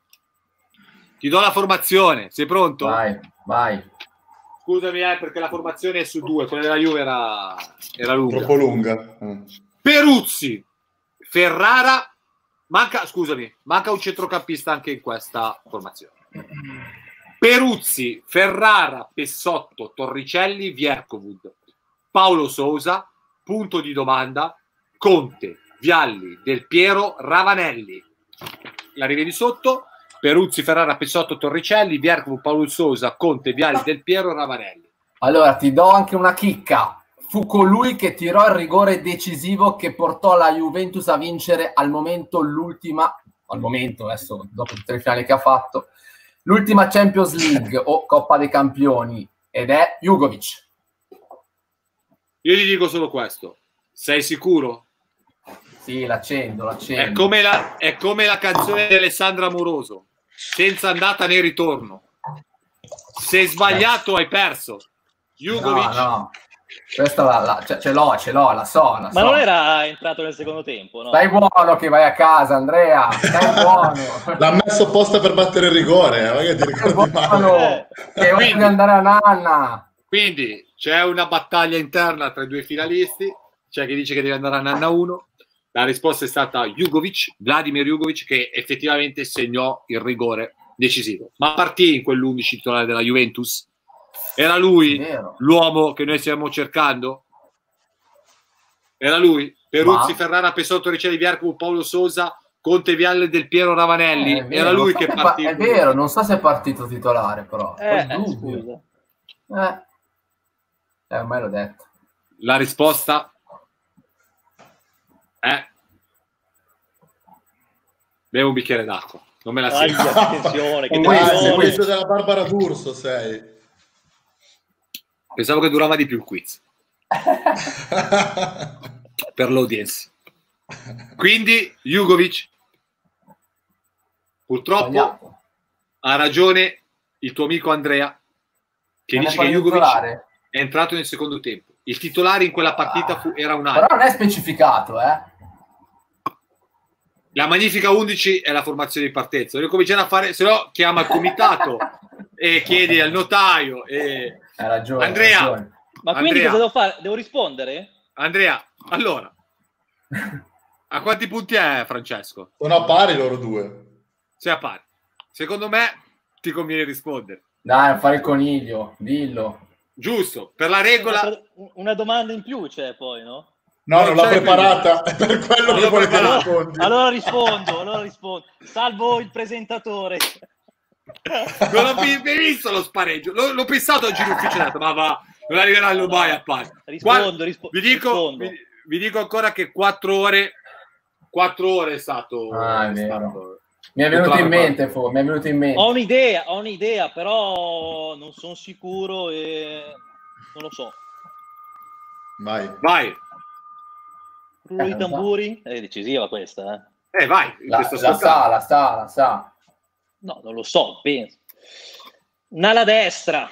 Speaker 2: Ti do la formazione. Sei pronto?
Speaker 5: Vai, vai.
Speaker 2: Scusami, eh, perché la formazione è su due. Quella della Juve era, era lunga.
Speaker 4: Troppo lunga.
Speaker 2: Peruzzi, Ferrara, manca, scusami, manca un centrocampista anche in questa formazione. Peruzzi, Ferrara, Pessotto, Torricelli, Viercovud, Paolo Sousa, punto di domanda, Conte, Vialli, Del Piero, Ravanelli. La rivedi sotto? Peruzzi, Ferrara, Pessotto, Torricelli, Viercovud, Paolo Sousa, Conte, Vialli, Del Piero, Ravanelli.
Speaker 5: Allora, ti do anche una chicca. Fu colui che tirò il rigore decisivo che portò la Juventus a vincere al momento l'ultima, al momento adesso, dopo tutte le finali che ha fatto, l'ultima Champions League o Coppa dei Campioni ed è Jugovic.
Speaker 2: Io gli dico solo questo. Sei sicuro?
Speaker 5: Sì, l'accendo,
Speaker 2: È
Speaker 5: l'accendo.
Speaker 2: come, la, è come la canzone di Alessandra Amoroso, senza andata né ritorno. Se hai sbagliato, hai perso. Jugovic,
Speaker 5: No, no. Questa la, la- ce, ce l'ho, ce l'ho, la so, la
Speaker 6: Ma
Speaker 5: so.
Speaker 6: non era entrato nel secondo tempo, no?
Speaker 5: Stai buono che vai a casa, Andrea. Stai buono.
Speaker 4: L'ha messo apposta per battere il rigore, eh, magari ti
Speaker 5: Stai
Speaker 4: ricordi male.
Speaker 5: Che
Speaker 2: Quindi-
Speaker 5: andare a nanna.
Speaker 2: quindi c'è una battaglia interna tra i due finalisti. C'è chi dice che deve andare a Nanna 1. La risposta è stata Jugovic, Vladimir Jugovic, che effettivamente segnò il rigore decisivo. Ma partì in quell'11 titolare della Juventus? Era lui l'uomo che noi stiamo cercando? Era lui? Peruzzi,
Speaker 5: Ma-
Speaker 2: Ferrara, Pesotto, Ricelli, Vierco, Paolo Sosa, Conte Vialle del Piero Ravanelli.
Speaker 5: Eh, è vero,
Speaker 2: Era lui
Speaker 5: so
Speaker 2: che
Speaker 5: se pa-
Speaker 2: partì.
Speaker 5: È vero, non so se è partito titolare, però.
Speaker 6: Eh,
Speaker 5: Ho
Speaker 6: eh.
Speaker 5: Eh, Eh, ormai l'ho detto.
Speaker 2: La risposta è... Bevo un bicchiere d'acqua. Non me la sento.
Speaker 6: attenzione, che
Speaker 5: Un
Speaker 4: Ah, della Barbara D'Urso, sei.
Speaker 2: Pensavo che durava di più il quiz. per l'audience. Quindi, Jugovic, purtroppo
Speaker 5: Sbagliato.
Speaker 2: ha ragione il tuo amico Andrea, che
Speaker 5: Non
Speaker 2: dice che Jugovic
Speaker 5: titolare?
Speaker 2: è entrato nel secondo tempo. Il titolare in quella partita fu- era un
Speaker 5: Però
Speaker 2: altro.
Speaker 5: non è specificato, eh.
Speaker 2: La Magnifica 11 è la formazione di partenza. Devo cominciare a fare, se no chiama il comitato e chiedi al notaio. E...
Speaker 5: Hai ragione. hai
Speaker 2: Andrea.
Speaker 5: ragione.
Speaker 6: Ma quindi
Speaker 2: Andrea.
Speaker 6: cosa devo fare? Devo rispondere?
Speaker 2: Andrea, allora, a quanti punti è Francesco?
Speaker 4: Sono a pari loro due.
Speaker 2: Sei a pari. Secondo me ti conviene rispondere.
Speaker 5: Dai, fare il coniglio, dillo.
Speaker 2: Giusto, per la regola...
Speaker 6: Una, domanda in più c'è poi, no?
Speaker 4: No,
Speaker 2: Non
Speaker 4: non
Speaker 2: più.
Speaker 4: preparata, è per quello
Speaker 2: Non
Speaker 4: che
Speaker 2: l'ho preparata.
Speaker 4: rispondi.
Speaker 6: Allora rispondo, allora rispondo. Salvo il presentatore.
Speaker 2: Non ho visto lo spareggio. L'ho, l'ho pensato oggi in ufficio. Detto, ma va, non arriveranno mai a pari.
Speaker 6: Rispondo, rispo-
Speaker 2: vi, dico,
Speaker 6: rispondo.
Speaker 2: vi, vi dico ancora che quattro ore, quattro ore è stato.
Speaker 5: Ah, è
Speaker 2: stato-
Speaker 5: Mi è venuto in mente, fu, mi è venuto in mente.
Speaker 6: Ho un'idea, ho un'idea, però non sono sicuro e non lo so.
Speaker 4: Vai.
Speaker 2: Vai,
Speaker 6: Rullo
Speaker 5: Eh,
Speaker 6: tamburi? È decisiva questa, eh?
Speaker 2: eh, vai.
Speaker 5: La, la sa, la sa, la sa.
Speaker 6: No, non lo so, penso. Nalla destra.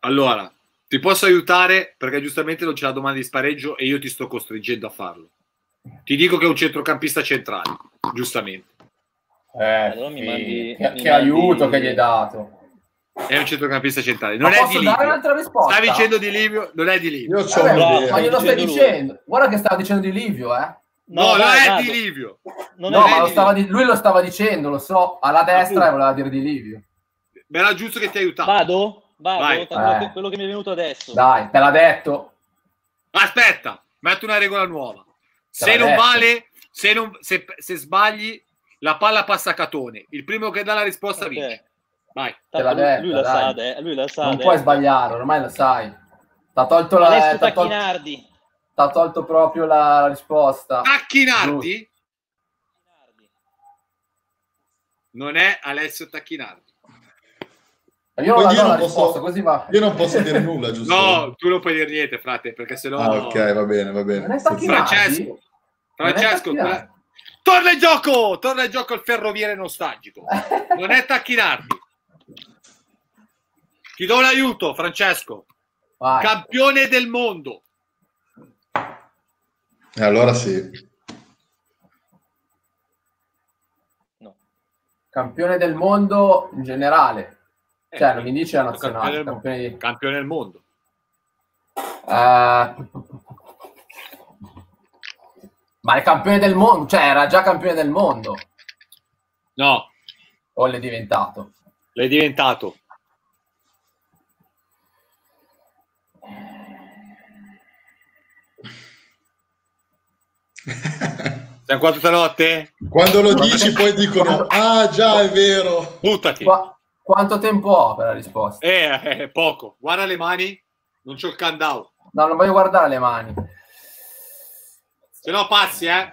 Speaker 2: Allora, ti posso aiutare perché giustamente non c'è la domanda di spareggio e io ti sto costringendo a farlo. Ti dico che è un centrocampista centrale, giustamente.
Speaker 5: Eh,
Speaker 6: Allora mandi-
Speaker 5: che,
Speaker 6: mi
Speaker 5: che
Speaker 6: mandi-
Speaker 5: aiuto che gli hai dato.
Speaker 2: È un centrocampista centrale. Non
Speaker 5: Ma
Speaker 2: è
Speaker 5: posso
Speaker 2: di
Speaker 5: dare
Speaker 2: Livio.
Speaker 5: un'altra risposta?
Speaker 2: Stavi dicendo di Livio, non è di Livio.
Speaker 4: Io ho
Speaker 5: Vabbè,
Speaker 4: un'idea.
Speaker 5: ma glielo stai
Speaker 6: dicendo lui.
Speaker 5: dicendo. Guarda che stava dicendo di Livio, eh.
Speaker 2: No,
Speaker 6: No,
Speaker 2: non
Speaker 6: vai,
Speaker 2: è di Livio.
Speaker 6: Non
Speaker 5: no,
Speaker 6: è
Speaker 5: ma lo
Speaker 2: di
Speaker 5: stava
Speaker 2: Livio.
Speaker 5: di- lui lo stava dicendo, lo so, alla destra e voleva dire di Livio.
Speaker 2: Ma era giusto che ti aiutavi.
Speaker 6: Vado? Vado?
Speaker 2: Vai.
Speaker 5: Eh.
Speaker 6: quello, che mi è venuto adesso.
Speaker 5: Dai, te l'ha detto.
Speaker 2: Aspetta, metto una regola nuova. Se
Speaker 5: Te
Speaker 2: non
Speaker 5: detto.
Speaker 2: vale, se, non, se, se sbagli, la palla passa a Catone. Il primo che dà la risposta
Speaker 6: Ok.
Speaker 2: vince. Vai.
Speaker 5: Te l'ha
Speaker 6: Tanto lui,
Speaker 5: detta,
Speaker 6: lui la
Speaker 5: dai.
Speaker 6: sa, lui la sa.
Speaker 5: Non
Speaker 6: adesso.
Speaker 5: puoi sbagliare, ormai lo sai. T'ha tolto, la,
Speaker 6: Alessio
Speaker 5: t'ha tolto,
Speaker 6: Tacchinardi.
Speaker 5: T'ha tolto proprio la, risposta.
Speaker 2: Tacchinardi non è Alessio Tacchinardi.
Speaker 5: Io non
Speaker 4: Io non posso-
Speaker 5: risposta, così va.
Speaker 4: Io non posso dire nulla, giusto?
Speaker 2: No, tu non puoi dire niente, frate, perché sennò...
Speaker 4: Ah, ok, va bene, va
Speaker 5: Non
Speaker 4: bene.
Speaker 2: Francesco, Francesco,
Speaker 5: Non è Tacchinardi.
Speaker 2: torna in gioco, torna in gioco il ferroviere nostalgico. Non è Tacchinardi. Ti do un aiuto, Francesco.
Speaker 5: Vai.
Speaker 2: Campione del mondo.
Speaker 4: E allora sì.
Speaker 6: No.
Speaker 5: Campione del mondo in generale.
Speaker 2: Eh,
Speaker 5: Cioè, non mi dice la
Speaker 2: campione
Speaker 5: nazionale.
Speaker 2: del
Speaker 5: Campione di...
Speaker 2: Campione del mondo.
Speaker 5: Eh, Ma è campione del mondo, cioè era già campione del mondo.
Speaker 2: No,
Speaker 5: O l'è diventato?
Speaker 2: l'hai diventato. Siamo qua tutta notte?
Speaker 4: Quando lo dici poi dicono, ah già, è vero.
Speaker 2: Buttati.
Speaker 5: Qua- quanto tempo ho per la risposta?
Speaker 2: Eh, eh, poco. Guarda le mani. Non c'ho il countdown.
Speaker 5: No, non voglio guardare le mani.
Speaker 2: Se no pazzi, eh.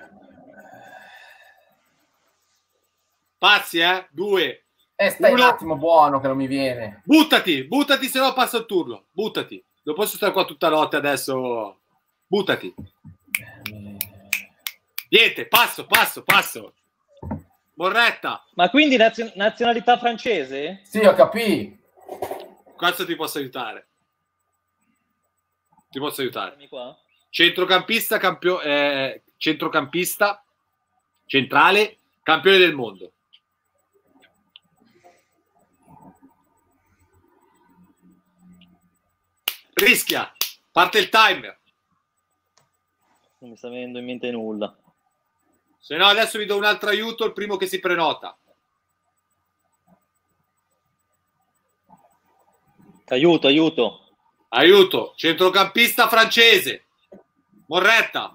Speaker 2: Pazzi, eh. Due.
Speaker 5: Eh, stai
Speaker 2: Uno.
Speaker 5: un attimo buono che non mi viene.
Speaker 2: Buttati, buttati, se no passa il turno. Buttati. Non posso stare qua tutta notte adesso. Buttati. Niente, passo, passo, passo. Morretta,
Speaker 6: Ma quindi nazio- nazionalità francese?
Speaker 5: Sì, ho capito.
Speaker 2: questo ti posso aiutare. Ti posso aiutare. Centrocampista, campio- eh, centrocampista, centrale, campione del mondo. Rischia, parte il timer.
Speaker 6: Non mi sta venendo in mente nulla.
Speaker 2: Se no, adesso vi do un altro aiuto, il primo che si prenota.
Speaker 6: Aiuto, aiuto.
Speaker 2: Aiuto, centrocampista francese. Morretta,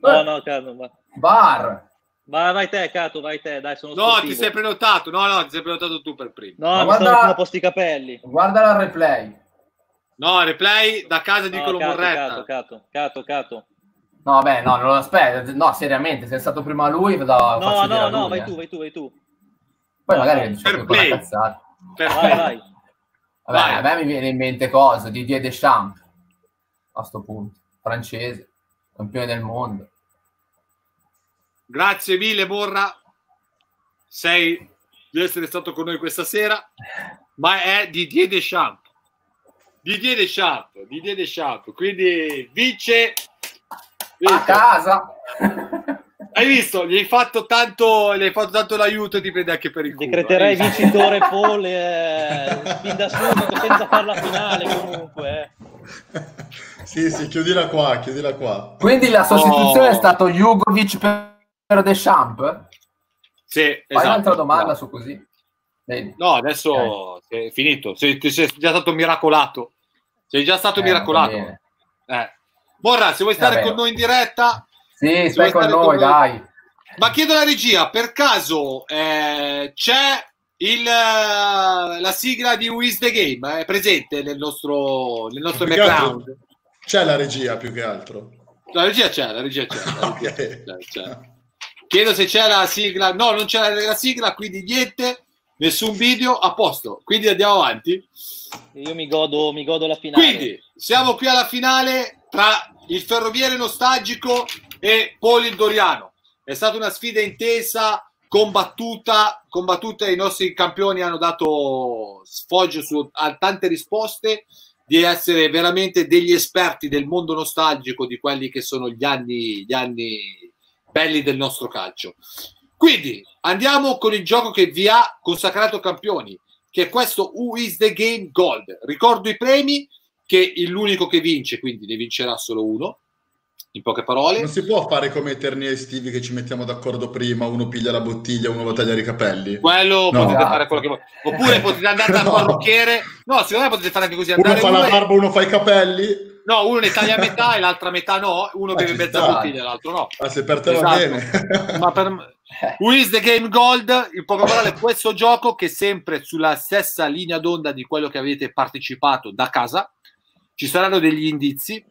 Speaker 6: No, no, calma. ma-
Speaker 5: Bar.
Speaker 6: Vai, vai te, Cato, vai te, dai, sono
Speaker 2: No,
Speaker 6: sportivo.
Speaker 2: ti sei prenotato. No, no, ti sei prenotato tu per primo.
Speaker 6: No,
Speaker 5: Ma guarda-
Speaker 6: a posti i capelli.
Speaker 5: Guarda il replay.
Speaker 2: No, replay da casa di
Speaker 6: No,
Speaker 2: Nicolo
Speaker 6: Cato,
Speaker 2: Morretta.
Speaker 6: Cato, Cato, Cato, Cato.
Speaker 5: No, vabbè, no, non lo aspetta. No, seriamente, se è stato prima lui, da,
Speaker 6: No, no, no,
Speaker 5: lui,
Speaker 6: vai
Speaker 5: eh.
Speaker 6: tu, vai tu, vai tu.
Speaker 5: Poi
Speaker 6: No,
Speaker 5: magari
Speaker 6: no,
Speaker 5: quella
Speaker 2: play.
Speaker 5: cazzata.
Speaker 2: Perfetto.
Speaker 6: Vai, vai.
Speaker 5: Vabbè,
Speaker 2: Vai.
Speaker 5: a me mi viene in mente cosa? Didier Deschamps, a sto punto. Francese, campione del mondo.
Speaker 2: Grazie mille, Morra. Sei di essere stato con noi questa sera, ma è Didier Deschamps. Didier Deschamps, Didier Deschamps. Quindi
Speaker 5: A casa!
Speaker 2: Hai visto? Gli hai fatto tanto, gli hai fatto tanto l'aiuto e ti prende anche per il culo.
Speaker 6: Decreterei vincitore Paul eh, fin da subito senza fare la finale comunque. eh.
Speaker 4: Sì, sì, chiudila qua, chiudila qua.
Speaker 5: Quindi la sostituzione
Speaker 2: Oh.
Speaker 5: è stato Jugovic per Deschamps?
Speaker 2: Sì,
Speaker 5: Fai
Speaker 2: esatto.
Speaker 5: un'altra domanda su così. Vedi.
Speaker 2: No, adesso è finito. Sei, sei già stato miracolato. Sei già stato
Speaker 5: Eh,
Speaker 2: miracolato.
Speaker 5: bene.
Speaker 2: Eh. Morra, se vuoi stare
Speaker 5: Vabbè.
Speaker 2: con noi in diretta,
Speaker 5: Sì, stai con noi,
Speaker 2: con noi-
Speaker 5: dai.
Speaker 2: ma chiedo alla regia, per caso eh, c'è il, eh, la sigla di Who is the Game? È presente nel nostro, nel nostro background?
Speaker 4: C'è la regia più che altro.
Speaker 2: La regia c'è, la regia c'è. la regia
Speaker 4: Ok.
Speaker 2: c'è, c'è. Chiedo se c'è la sigla. No, non c'è la, la sigla, quindi niente, nessun video, a posto. Quindi andiamo avanti.
Speaker 6: Io mi godo, mi godo la finale.
Speaker 2: Quindi siamo qui alla finale tra il ferroviere nostalgico e Paul il Doriano. È stata una sfida intensa, combattuta, combattuta. I nostri campioni hanno dato sfoggio su a tante risposte di essere veramente degli esperti del mondo nostalgico di quelli che sono gli anni, gli anni belli del nostro calcio. Quindi andiamo con il gioco che vi ha consacrato campioni, che è questo Who is the Game Gold. Ricordo i premi che l'unico che vince, quindi ne vincerà solo uno, in poche parole.
Speaker 4: Non si può fare come i tornei estivi che ci mettiamo d'accordo prima, uno piglia la bottiglia, uno va a tagliare i capelli.
Speaker 2: Quello
Speaker 4: No.
Speaker 2: potete fare quello che volete. Oppure potete andare dal
Speaker 4: No.
Speaker 2: parrucchiere. No, secondo me potete fare anche così.
Speaker 4: Uno fa la barba, uno fa i capelli.
Speaker 2: no, uno ne taglia a metà e l'altra metà no. Uno
Speaker 4: Ah,
Speaker 2: beve mezza
Speaker 4: sta.
Speaker 2: bottiglia, l'altro no.
Speaker 4: Ah, se per te va
Speaker 2: Esatto.
Speaker 4: bene.
Speaker 2: Ma per Who is the Game Gold? In poche parole, questo gioco che sempre sulla stessa linea d'onda di quello che avete partecipato da casa. Ci saranno degli indizi.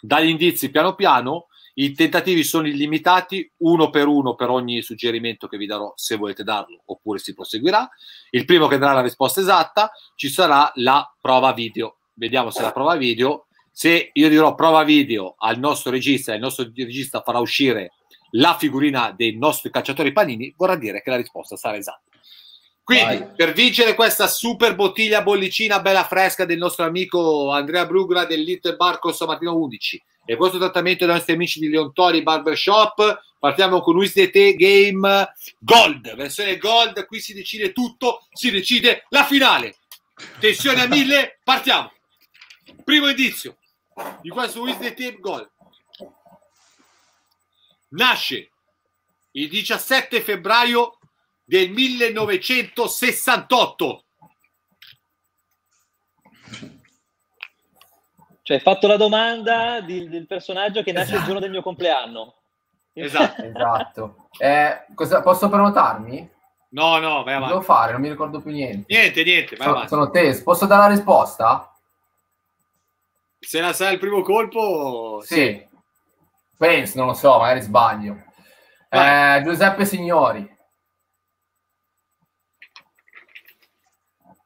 Speaker 2: Dagli indizi, piano piano, i tentativi sono illimitati, uno per uno per ogni suggerimento che vi darò, se volete darlo, oppure si proseguirà. Il primo che darà la risposta esatta, ci sarà la prova video. Vediamo se la prova video. Se io dirò prova video al nostro regista, e il nostro regista farà uscire la figurina dei nostri calciatori panini, vorrà dire che la risposta sarà esatta. Quindi,
Speaker 4: Vai.
Speaker 2: per vincere questa super bottiglia bollicina bella fresca del nostro amico Andrea Brugra del Little Bar Corso Martino 11 e questo trattamento dai nostri amici di Leontori Barbershop, partiamo con USDT Game Gold, versione Gold, qui si decide tutto, si decide la finale. Tensione a mille, partiamo. Primo indizio di questo USDT Gold. Nasce il 17 febbraio del 1968.
Speaker 6: Cioè, hai fatto la domanda di- del personaggio che nasce il giorno del mio compleanno.
Speaker 2: Esatto.
Speaker 5: Esatto. Eh, cosa, posso prenotarmi?
Speaker 2: No, no, vai
Speaker 5: Cosa devo
Speaker 2: avanti.
Speaker 5: fare? Non mi ricordo più niente.
Speaker 2: Niente, niente, vai
Speaker 5: Sono,
Speaker 2: avanti.
Speaker 5: sono teso. Posso dare la risposta?
Speaker 2: Se la sai al primo colpo,
Speaker 5: Sì. Penso, non lo so, magari sbaglio. Eh, Giuseppe Signori.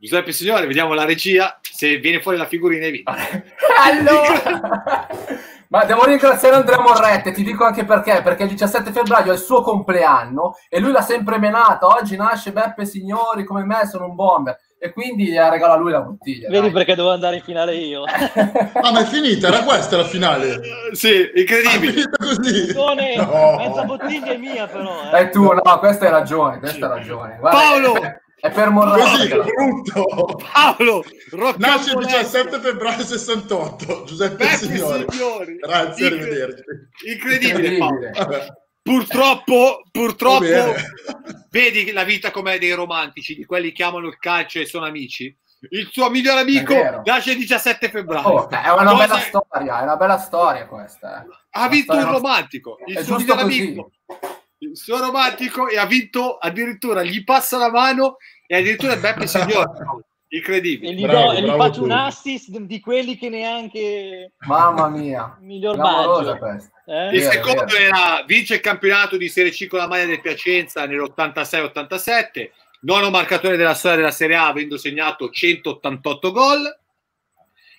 Speaker 2: Giuseppe Signore, vediamo la regia. Se viene fuori la figurina e vince.
Speaker 5: allora! Ma devo ringraziare Andrea Morrette, ti dico anche perché, perché il 17 febbraio è il suo compleanno e lui l'ha sempre menata. Oggi nasce Beppe Signori come me, sono un bomber. E quindi eh, regala a lui la bottiglia.
Speaker 6: Vedi
Speaker 5: dai.
Speaker 6: perché devo andare in finale io.
Speaker 4: Ah, ma è finita, era questa la finale.
Speaker 2: Eh, Sì,
Speaker 4: È
Speaker 2: incredibile.
Speaker 4: finita così.
Speaker 6: Tone,
Speaker 4: No.
Speaker 6: mezza bottiglia è mia però. eh.
Speaker 5: E tu, no, questa hai ragione, questa hai ragione. Guarda,
Speaker 2: Paolo!
Speaker 5: È, è per
Speaker 4: Così,
Speaker 5: Morrette.
Speaker 4: brutto.
Speaker 2: Paolo,
Speaker 4: Nasce il
Speaker 2: Roccamoletti,
Speaker 4: 17 febbraio 68. Giuseppe
Speaker 2: Beppe
Speaker 4: Signori.
Speaker 2: Signori.
Speaker 4: Grazie,
Speaker 2: Incre-
Speaker 4: arrivederci.
Speaker 2: Incredibile, Paolo.
Speaker 5: Incredibile.
Speaker 2: Purtroppo, purtroppo, vedi la vita com'è dei romantici, di quelli che amano il calcio e sono amici. Il suo migliore amico nasce il 17 febbraio.
Speaker 5: Oh, è una
Speaker 2: Cosa-
Speaker 5: bella storia, è una bella storia questa. eh.
Speaker 2: ha vinto un romantico. Il
Speaker 5: È
Speaker 2: suo migliore
Speaker 5: così.
Speaker 2: amico il suo romantico e ha vinto addirittura, gli passa la mano e addirittura Beppe Signore. Incredibile.
Speaker 6: E gli,
Speaker 4: Bravo,
Speaker 6: do- e gli
Speaker 4: bravo
Speaker 6: faccio
Speaker 4: tu.
Speaker 6: un assist di quelli che neanche
Speaker 5: Mamma mia.
Speaker 6: miglior
Speaker 5: questa.
Speaker 6: Eh?
Speaker 2: Il secondo
Speaker 5: vero.
Speaker 2: era vince il campionato di Serie C con la maglia del Piacenza nell'86-87, nono marcatore della storia della Serie A avendo segnato 188 gol.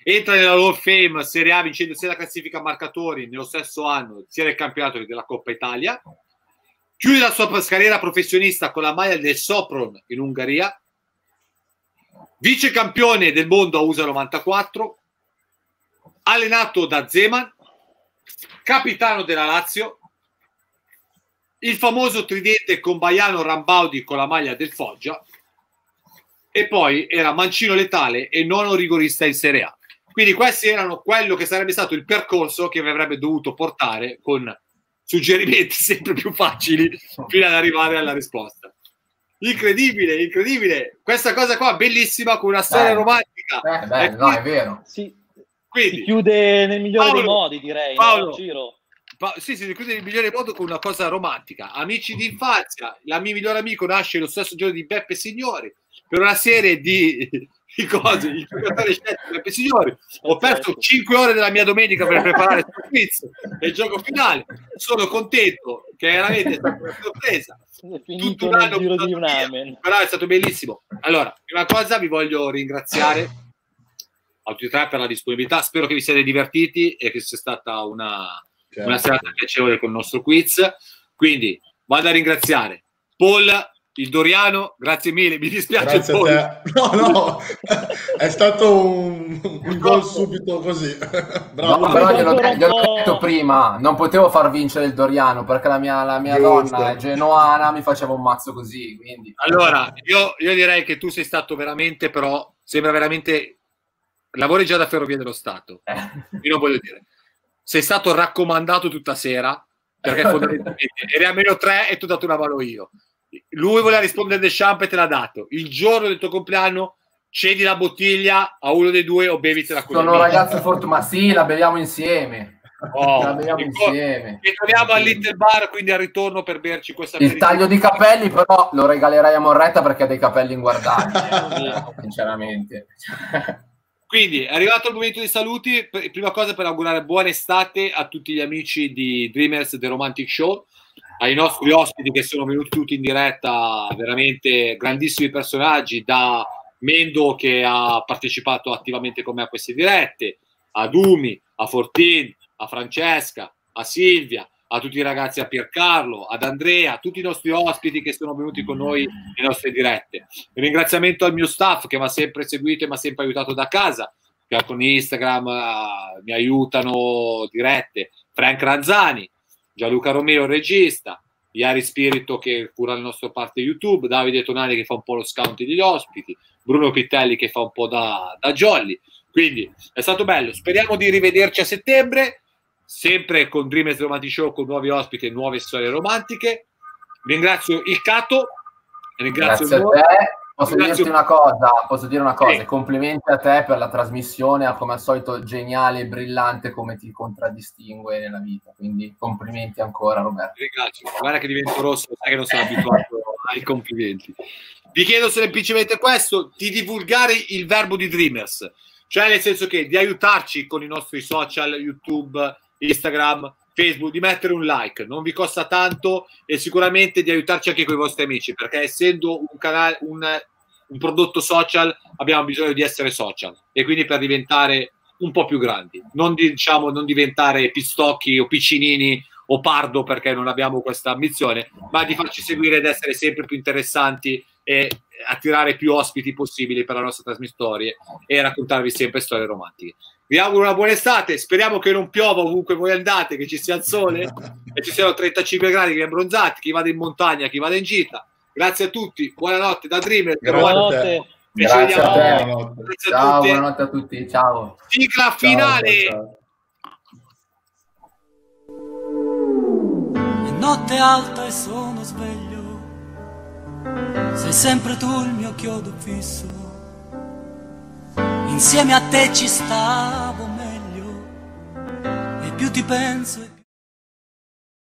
Speaker 2: Entra nella Hall of Fame Serie A vincendo sia la classifica marcatori nello stesso anno sia del campionato che della Coppa Italia. Chiude la sua carriera professionista con la maglia del Sopron in Ungheria. Vice campione del mondo a USA 94. Allenato da Zeman. Capitano della Lazio. Il famoso tridente con Baiano Rambaudi con la maglia del Foggia. E poi era mancino letale e nono rigorista in Serie A. Quindi questi erano quello che sarebbe stato il percorso che mi avrebbe dovuto portare con suggerimenti sempre più facili fino ad arrivare alla risposta. Incredibile, incredibile. Questa cosa qua bellissima con una storia
Speaker 5: Bello.
Speaker 2: romantica.
Speaker 5: Eh, beh,
Speaker 2: E
Speaker 5: no, è vero.
Speaker 6: Si,
Speaker 2: quindi,
Speaker 6: si chiude nel migliore
Speaker 2: Paolo,
Speaker 6: dei modi, direi.
Speaker 2: Paolo.
Speaker 6: no, Ciro?
Speaker 2: Pa- sì, sì, quindi il migliore modo con una cosa romantica. Amici di infanzia, la mio migliore amico nasce lo stesso giorno di Beppe Signori per una serie di, di cose. Il giocatore scelto Signori. Ho perso 5 ore della mia domenica per preparare questo quiz e il gioco finale. Sono contento che veramente è stata una sorpresa.
Speaker 6: È
Speaker 2: Tutto un anno
Speaker 6: giro di un amen.
Speaker 2: però è stato bellissimo. Allora, prima cosa vi voglio ringraziare a tutti e tre per la disponibilità. Spero che vi siate divertiti e che sia stata una,
Speaker 4: Certo.
Speaker 2: una serata piacevole con il nostro quiz. Quindi vado a ringraziare Paul, il Doriano, grazie mille. Mi dispiace
Speaker 4: Grazie a
Speaker 2: Paul.
Speaker 4: te. No, no, è stato un, un gol subito così. Bravo.
Speaker 5: No, però gliel'ho, gliel'ho
Speaker 6: po'.
Speaker 5: detto prima, non potevo far vincere il Doriano perché la mia, la mia donna è genuana, mi faceva un mazzo così, quindi...
Speaker 2: Allora, io, io direi che tu sei stato veramente, però, sembra veramente. Lavori già da Ferrovie dello Stato.
Speaker 5: Eh.
Speaker 2: Io non voglio dire. Sei stato raccomandato tutta sera perché fondamentalmente eri a meno 3 e ti ho dato una mano io. Lui voleva rispondere del champ e te l'ha dato. Il giorno del tuo compleanno cedi la bottiglia a uno dei due o bevitela con
Speaker 5: Sono ragazzi fortunati, ma sì, la beviamo insieme.
Speaker 2: Oh,
Speaker 5: la beviamo insieme.
Speaker 2: E torniamo al Little Bar, quindi al ritorno per berci questa
Speaker 5: Il taglio di capelli però lo regalerei a Morretta perché ha dei capelli inguardabili, sinceramente.
Speaker 2: Quindi è arrivato il momento dei saluti. Prima cosa per augurare buona estate a tutti gli amici di Dreamers The Romantic Show, ai nostri ospiti che sono venuti tutti in diretta, veramente grandissimi personaggi, da Mendo che ha partecipato attivamente con me a queste dirette, a Dumi, a Fortin, a Francesca, a Silvia, a tutti i ragazzi, a Piercarlo, ad Andrea, a tutti i nostri ospiti che sono venuti con noi nelle nostre dirette. Un ringraziamento al mio staff che mi ha sempre seguito e mi ha sempre aiutato da casa, che con Instagram eh, mi aiutano dirette. Frank Ranzani, Gianluca Romeo, il regista, Iari Spirito che cura il nostro parte YouTube, Davide Tonali che fa un po' lo scout degli ospiti, Bruno Pittelli che fa un po' da, da jolly. Quindi è stato bello. Speriamo di rivederci a settembre, sempre con Dreamers Romantic Show, con nuovi ospiti e nuove storie romantiche. Ringrazio il Cato, ringrazio
Speaker 5: Grazie a
Speaker 2: il
Speaker 5: te. Posso dirti una cosa, posso dire una cosa,
Speaker 2: Sì.
Speaker 5: complimenti a te per la trasmissione, a come al solito geniale e brillante come ti contraddistingue nella vita, quindi complimenti ancora Roberto.
Speaker 2: ringrazio. Guarda che divento rosso, sai che non sono abituato ai complimenti. Vi chiedo semplicemente questo, di divulgare il verbo di Dreamers, cioè nel senso che di aiutarci con i nostri social, YouTube, Instagram, Facebook, di mettere un like, non vi costa tanto e sicuramente di aiutarci anche con i vostri amici, perché essendo un canale, un, un prodotto social, abbiamo bisogno di essere social e quindi per diventare un po' più grandi, non diciamo non diventare pistocchi o piccinini o pardo perché non abbiamo questa ambizione, ma di farci seguire ed essere sempre più interessanti e attirare più ospiti possibili per la nostra trasmissione e raccontarvi sempre storie romantiche. Vi auguro una buona estate, speriamo che non piova ovunque voi andate, che ci sia il sole e ci siano 35 gradi, che abbronzati, chi vada in montagna, chi vada in gita. Grazie a tutti, buonanotte da Dreamer.
Speaker 4: Grazie a te.
Speaker 6: Buonanotte.
Speaker 2: Ci
Speaker 5: Grazie
Speaker 2: vediamo.
Speaker 5: a te.
Speaker 4: Buonanotte.
Speaker 2: Grazie a
Speaker 5: Ciao,
Speaker 2: tutti.
Speaker 5: buonanotte a tutti, ciao.
Speaker 2: Sigla finale.
Speaker 4: Ciao, ciao.
Speaker 10: È notte alta e sono sveglio, sei sempre tu il mio chiodo fisso, insieme a te ci stavo meglio, e più ti penso.